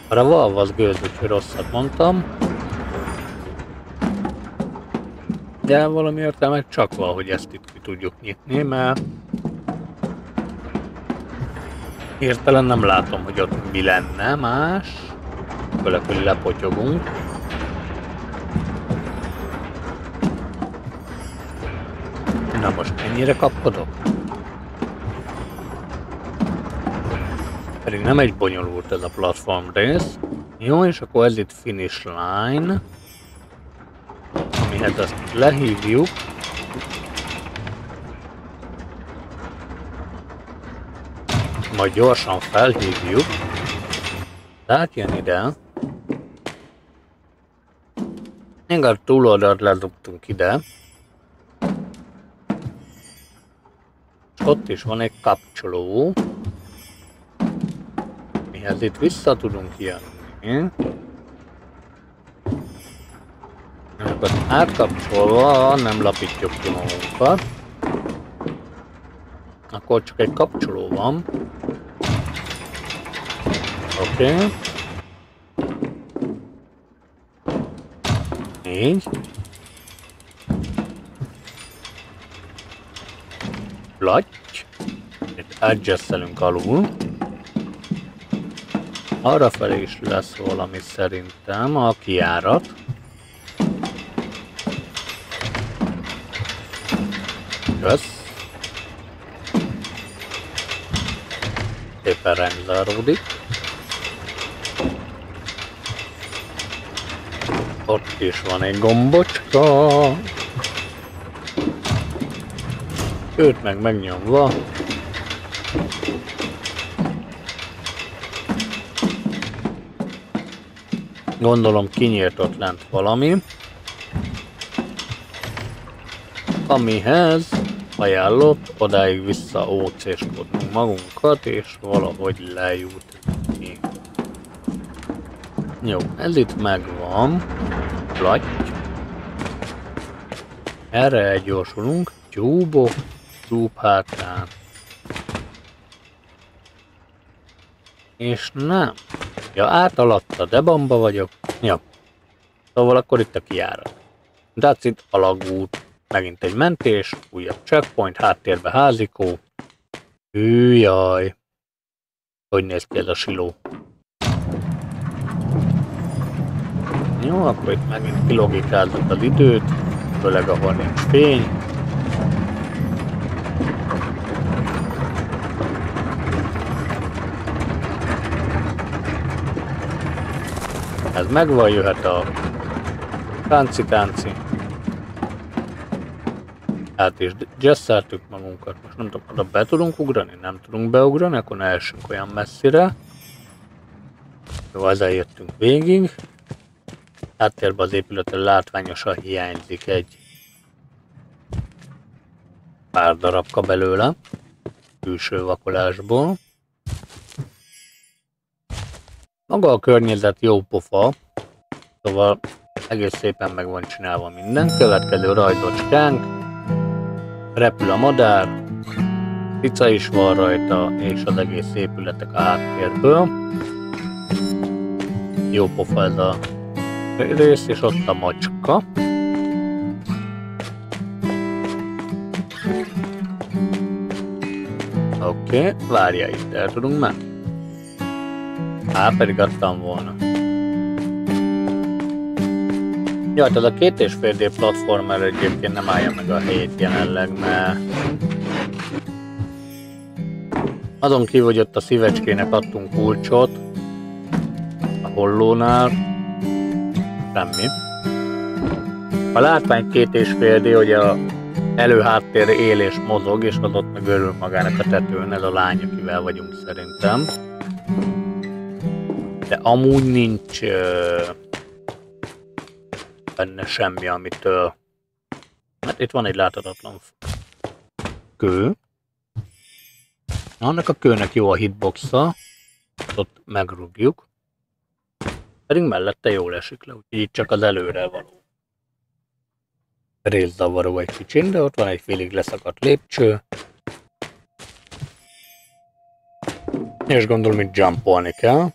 Arra valve az gőz, hogy rosszat mondtam. De valami értelme csak van, hogy ezt itt ki tudjuk nyitni, mert Értelen nem látom, hogy ott mi lenne más. Főleg, hogy lepotyogunk. Na most ennyire kapkodok? Pedig nem egy bonyolult ez a platform rész. Jó, és akkor ez itt finish line. Amihez azt lehívjuk. Majd gyorsan felhívjuk. Tehát jön ide. Még a túloldalt ledugtunk ide. Ott is van egy kapcsoló. Mihez itt vissza tudunk jönni. Akkor átkapcsolva nem lapítjuk ki magunkat. Akkor csak egy kapcsoló van. Oké. Okay. Így. Platty. Itt adjustelünk alul. Arra felé is lesz valami szerintem a kiárat. Kösz. Szépen rendzáródik. Ott is van egy gombocska. Őt meg megnyomva. Gondolom kinyírt ott lent valami. amihez ajánlott odáig vissza ócéskodnunk magunkat, és valahogy lejutni. Jó, ez itt megvan. Laty. Erre elgyorsulunk. Tyúbok, tyúb hátán. És nem. Ja, át alatta, de bamba vagyok. Ja. Szóval akkor itt a kiárat. That's it, alagút. Megint egy mentés, újabb checkpoint, háttérbe házikó. Hűjaj. Hogy néz ki ez a siló? Jó, akkor itt megint kilogikázzuk az időt, főleg ahol nincs fény. Ez megvan, jöhet a tánci-tánci. Hát és jesszertük magunkat. Most nem tudom, oda be tudunk ugrani? Nem tudunk beugrani, akkor ne essünk olyan messzire. Jó, ezzel jöttünk végig. Háttérben az épületen látványosan hiányzik egy pár darabka belőle, külső vakolásból. Maga a környezet jó pofa, szóval egész szépen meg van csinálva minden. Következő rajtocskánk, repül a madár, pica is van rajta, és az egész épületek a háttérből. Jó pofa ez a rész, és ott a macska. Oké, okay, várja itt, el tudunk menni. Á, pedig adtam volna. Ja, hát ez a két és fél D platformer egyébként nem állja meg a helyét jelenleg, mert azon kívül, hogy ott a szívecskének adtunk kulcsot, a hollónál, semmi. A látvány két és fél D, hogy a előháttér él és mozog, és az ott meg örül magának a tetőn, ez a lány, akivel vagyunk szerintem. De amúgy nincs uh, benne semmi, amitől... Hát itt van egy láthatatlan kő. Annak a kőnek jó a hitboxa, ott megrúgjuk. Pedig mellette jól esik le, úgyhogy itt csak az előre való. Részzavaró egy kicsin, de ott van egy félig leszakadt lépcső. És gondolom, hogy jumpolni kell.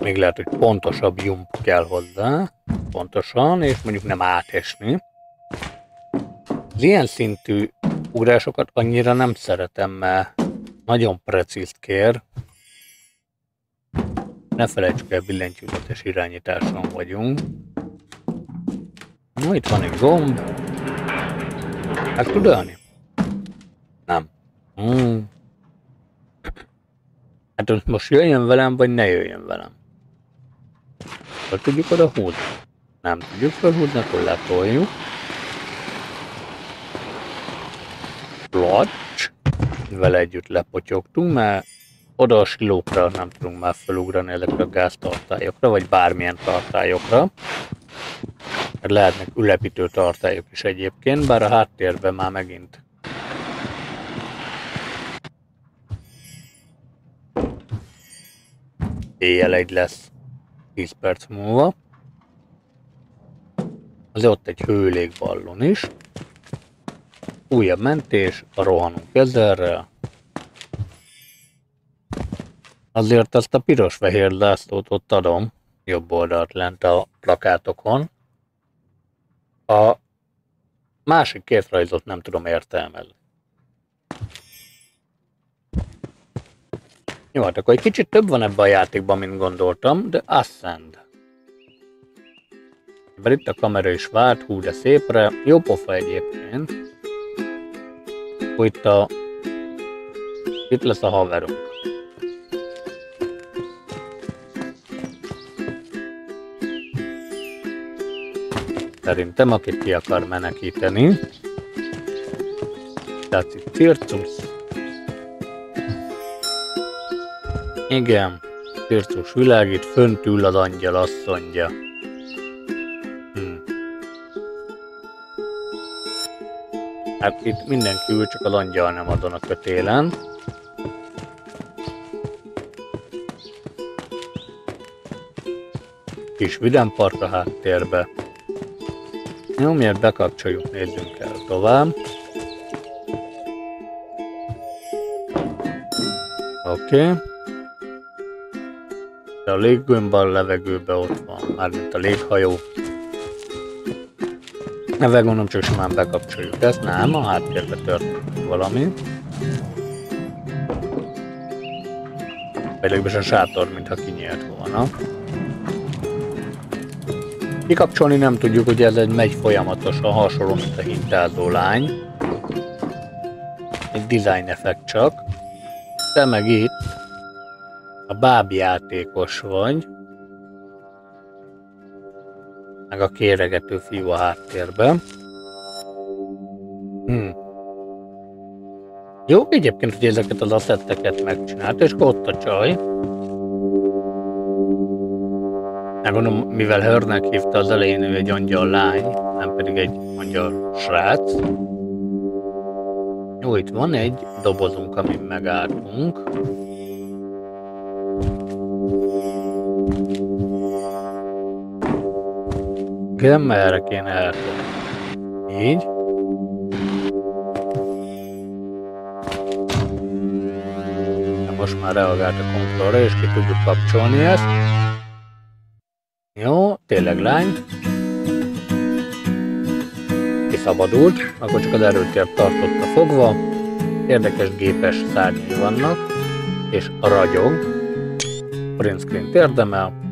Még lehet, hogy pontosabb jump kell hozzá. Pontosan, és mondjuk nem átesni. Az ilyen szintű ugrásokat annyira nem szeretem, mert nagyon precízt kér. Ne felejtsük el, billentyűzetes irányításon vagyunk. Na, itt van egy gomb. Meg tud ölni? Nem. Hmm. Hát most jöjjön velem, vagy ne jöjjön velem. Fel tudjuk oda húzni? Nem tudjuk felhúzni, akkor letoljuk. Placs. Vele együtt lepotyogtunk, mert oda a silókra nem tudunk már felugrani ezekre a gáztartályokra, vagy bármilyen tartályokra. Lehetnek ülepítő tartályok is egyébként, bár a háttérben már megint éjjel egy lesz. 10 perc múlva. Azért ott egy hőlégballon is. Újabb mentés, a rohanunk ezerrel. Azért azt a piros-fehér zászlót ott adom, jobb oldalt lent a plakátokon. A másik két rajzot nem tudom értelmezni. Jó, hát akkor egy kicsit több van ebben a játékban, mint gondoltam, de Ascend. Mert itt a kamera is vált, hú, de szépre. Jó pofa egyébként. Akkor itt a... Itt lesz a haverunk. Szerintem, akit ki akar menekíteni. Tehát itt Circus. Igen, Circus világít, fönt ül az angyal, azt mondja. Hm. Hát itt mindenki ül, csak a angyal nem adon a kötélen. Kis vidámpark a háttérbe. Jó, miért bekapcsoljuk, nézzünk el tovább. Oké. Okay. A léggömbben, levegőben ott van, mármint a léghajó. Ezzel gondolom csak simán bekapcsoljuk ezt, nem, a háttérbe történik valami. Pedig a sátor, mintha kinyílt volna. Kikapcsolni nem tudjuk, hogy ez egy megy folyamatosan, hasonló, mint a hintázó lány. Egy design effekt csak. Te meg itt a bábjátékos vagy meg a kéregető fiú a háttérben. Hmm. Jó, egyébként, hogy ezeket az asszetteket megcsinált, és ott a csaj. Megmondom, mivel Hörnek hívta az elején, ő egy angyal lány, nem pedig egy angyal srác. Jó, itt van egy dobozunk, amin megálltunk. Nem merre kéne eltolni. Így. De most már reagált a kontrollra, és ki tudjuk kapcsolni ezt. Jó, tényleg lány. Kiszabadult, akkor csak az erőtért tartotta fogva. Érdekes gépes szárnyai vannak, és a ragyog. Print screen érdemel,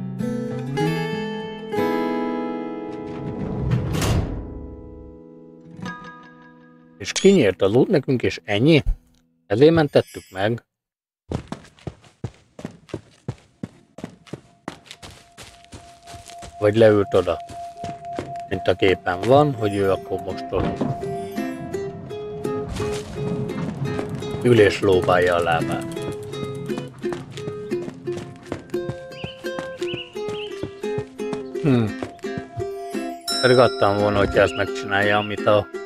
És kinyírt az út nekünk, és ennyi? Ezért mentettük meg. Vagy leült oda. Mint a képen van, hogy ő akkor most ott ül és lóbálja a lábát. Hm. Pedig adtam volna, hogy ezt megcsinálja, amit a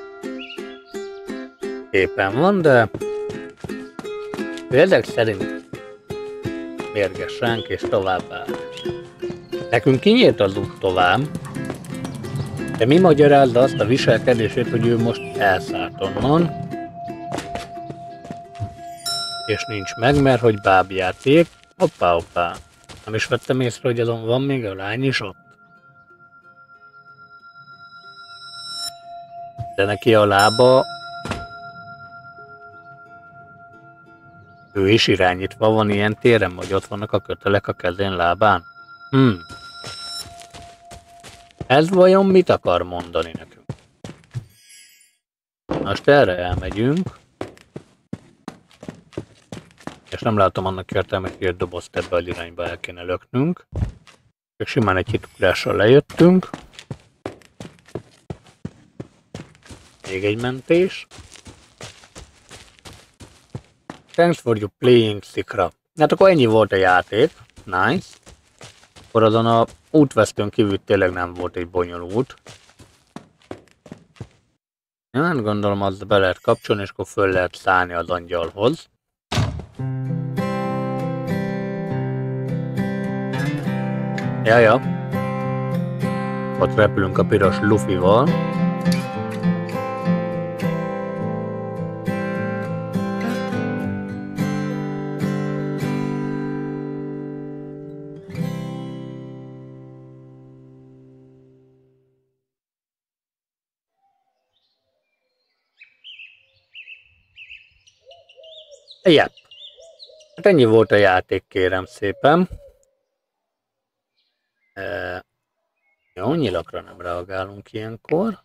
képen van, de ezek szerint mérges ránk és továbbá. Nekünk kinyílt az út tovább, de mi magyarázza azt a viselkedését, hogy ő most elszállt onnan, és nincs meg, mert hogy bábjáték. Hoppá, hoppá. Nem is vettem észre, hogy azon van még a lány is ott. De neki a lába Ő is irányítva van ilyen téren, hogy ott vannak a kötelek a kezén lábán? Hmm. Ez vajon mit akar mondani nekünk? Most erre elmegyünk. És nem látom annak értelmet, hogy egy dobozt ebbe az irányba el kéne löknünk. Csak simán egy hitugrással lejöttünk. Még egy mentés. Thanks for you playing Szikra. Hát akkor ennyi volt a játék. Nice. Akkor azon a útvesztőn kívül tényleg nem volt egy bonyolult. Ja, hát gondolom azt be lehet kapcsolni, és akkor föl lehet szállni az angyalhoz. Jaja. Ott repülünk a piros Luffy-val. Yep. Hát ennyi volt a játék, kérem szépen. E, jó, nyilakra nem reagálunk ilyenkor.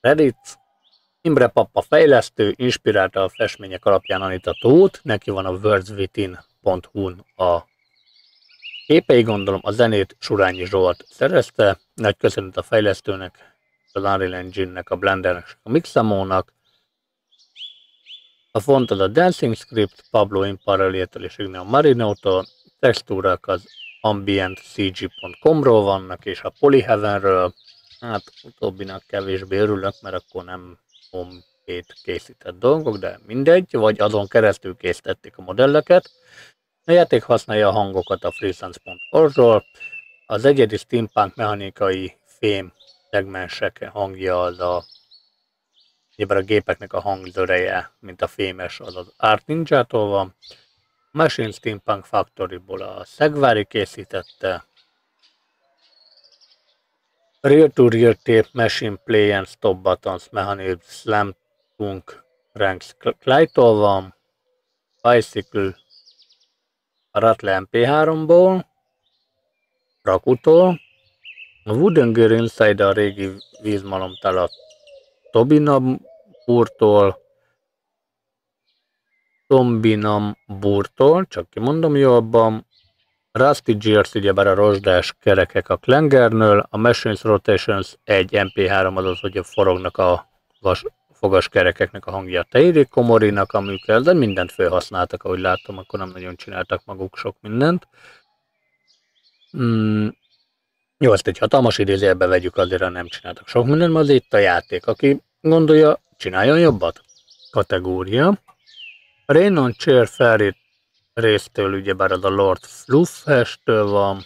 Reddit. Imre Pappa fejlesztő, inspirálta a festmények alapján Anita Tóth, neki van a wordswithin.hu-n a képei, gondolom a zenét Surányi Zsolt szerezte, nagy köszönet a fejlesztőnek, az Unreal Engine-nek, a Blendernek, a Mixamónak, a fontot a Dancing Script, Pablo Impareliettől és Igneo Marinótól, textúrák az ambientcg.com-ról vannak, és a Polyheavenről, Hát utóbbinak kevésbé örülök, mert akkor nem homepage készített dolgok, de mindegy, vagy azon keresztül készítették a modelleket. A játék használja a hangokat a freesense.org-ról. Az egyedi steampunk mechanikai fém szegmensek hangja az a Ugyebár a gépeknek a hangzöreje, mint a fémes, az az Art Ninja-tól van. Machine Steampunk Factory-ból a Szegvári készítette. Rear to Rear Tape Machine Play and Stop Buttons Mechanism Slam Punk Ranks Clyde-tól van. Bicycle a Rattle MP3-ból. Rakutól. A Wooden Gear Inside a régi vízmalomtalat Tobinam burtól, Tombinam burtól, csak kimondom jobban, Rusty Gears, ugyebár a rozsdás kerekek a Klengernől, a Machines Rotations egy MP3 az, hogy forognak a vas, fogas kerekeknek a hangja a Teiri Komorinak a de mindent felhasználtak, ahogy láttam, akkor nem nagyon csináltak maguk sok mindent. Mm, jó, ezt egy hatalmas idézőjelbe vegyük, azért nem csináltak sok mindent, mert az itt a játék. Aki gondolja, csináljon jobbat. Kategória. Raynon Chair Ferry résztől ugyebár az a Lord Fluffestől van.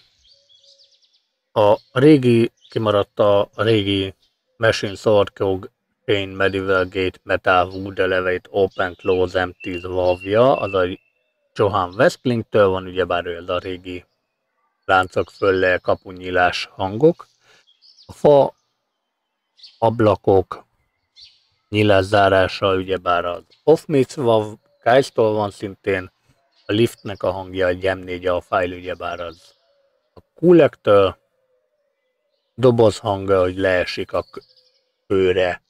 A régi, kimaradt a régi Machine Sword Cog Pain Medieval Gate Metal Wood Elevate Open Close M10 Vavja, az a Johan Westlingtől van, ugyebár ő az a régi láncok fölle kapunyilás hangok. A fa ablakok nyílászárása, ugyebár az off mitzvah Kajsztól van szintén, a liftnek a hangja, a Gem 4 a file, ugyebár az a kulektől, doboz hangja, hogy leesik a kőre,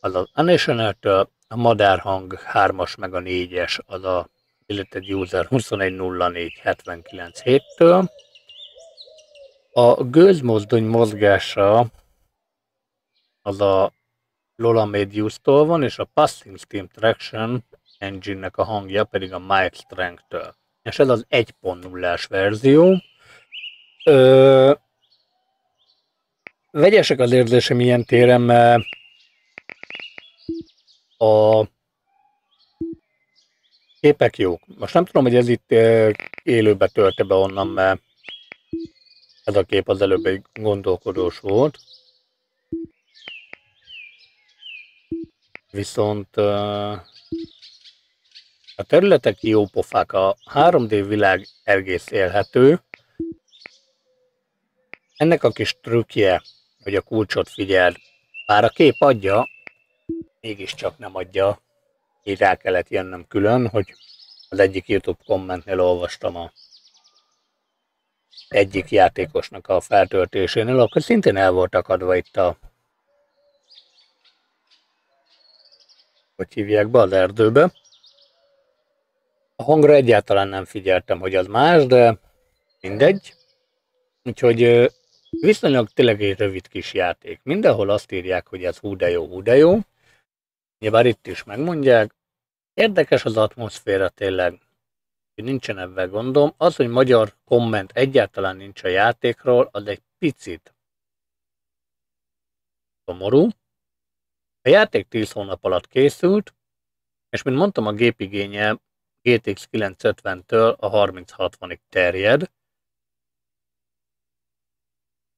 az az National-től, a madár hang 3-as meg a 4-es, az a Deleted User 2104797-től. A gőzmozdony mozgása az a Lola Medius-tól van, és a Passing Steam Traction engine-nek a hangja pedig a Mike Strength-től. És ez az 1.0-ás verzió. Ö, vegyesek az érzésem ilyen téren, mert a képek jók. Most nem tudom, hogy ez itt élőbe tölte be onnan, mert ez a kép az előbb egy gondolkodós volt. Viszont a területek jó pofák, a 3D világ egész élhető. Ennek a kis trükkje, hogy a kulcsot figyeld, bár a kép adja, mégiscsak nem adja, így rá kellett jönnöm külön, hogy az egyik YouTube kommentnél olvastam a egyik játékosnak a feltöltésénél, akkor szintén el voltak adva itt a hogy hívják be az erdőbe. A hangra egyáltalán nem figyeltem, hogy az más, de mindegy. Úgyhogy viszonylag tényleg egy rövid kis játék. Mindenhol azt írják, hogy ez hú de jó, hú de jó. Nyilván itt is megmondják. Érdekes az atmoszféra tényleg. Nincsen ebben gondom. Az, hogy magyar komment egyáltalán nincs a játékról, az egy picit szomorú. A játék 10 hónap alatt készült, és mint mondtam, a gépigénye GTX 950-től a 3060-ig terjed.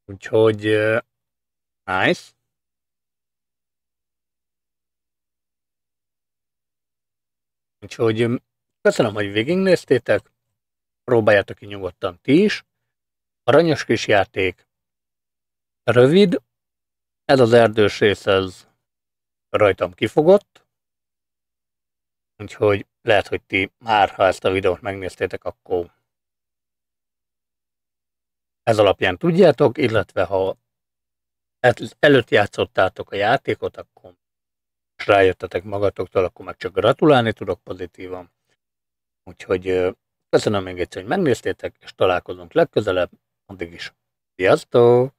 Úgyhogy nice. Úgyhogy köszönöm, hogy végignéztétek. Próbáljátok ki nyugodtan ti is. Aranyos kis játék. Rövid. Ez az erdős rész, ez rajtam kifogott. Úgyhogy lehet, hogy ti már, ha ezt a videót megnéztétek, akkor ez alapján tudjátok, illetve ha előtt játszottátok a játékot, akkor és rájöttetek magatoktól, akkor meg csak gratulálni tudok pozitívan. Úgyhogy köszönöm még egyszer, hogy megnéztétek, és találkozunk legközelebb. Addig is. Sziasztok!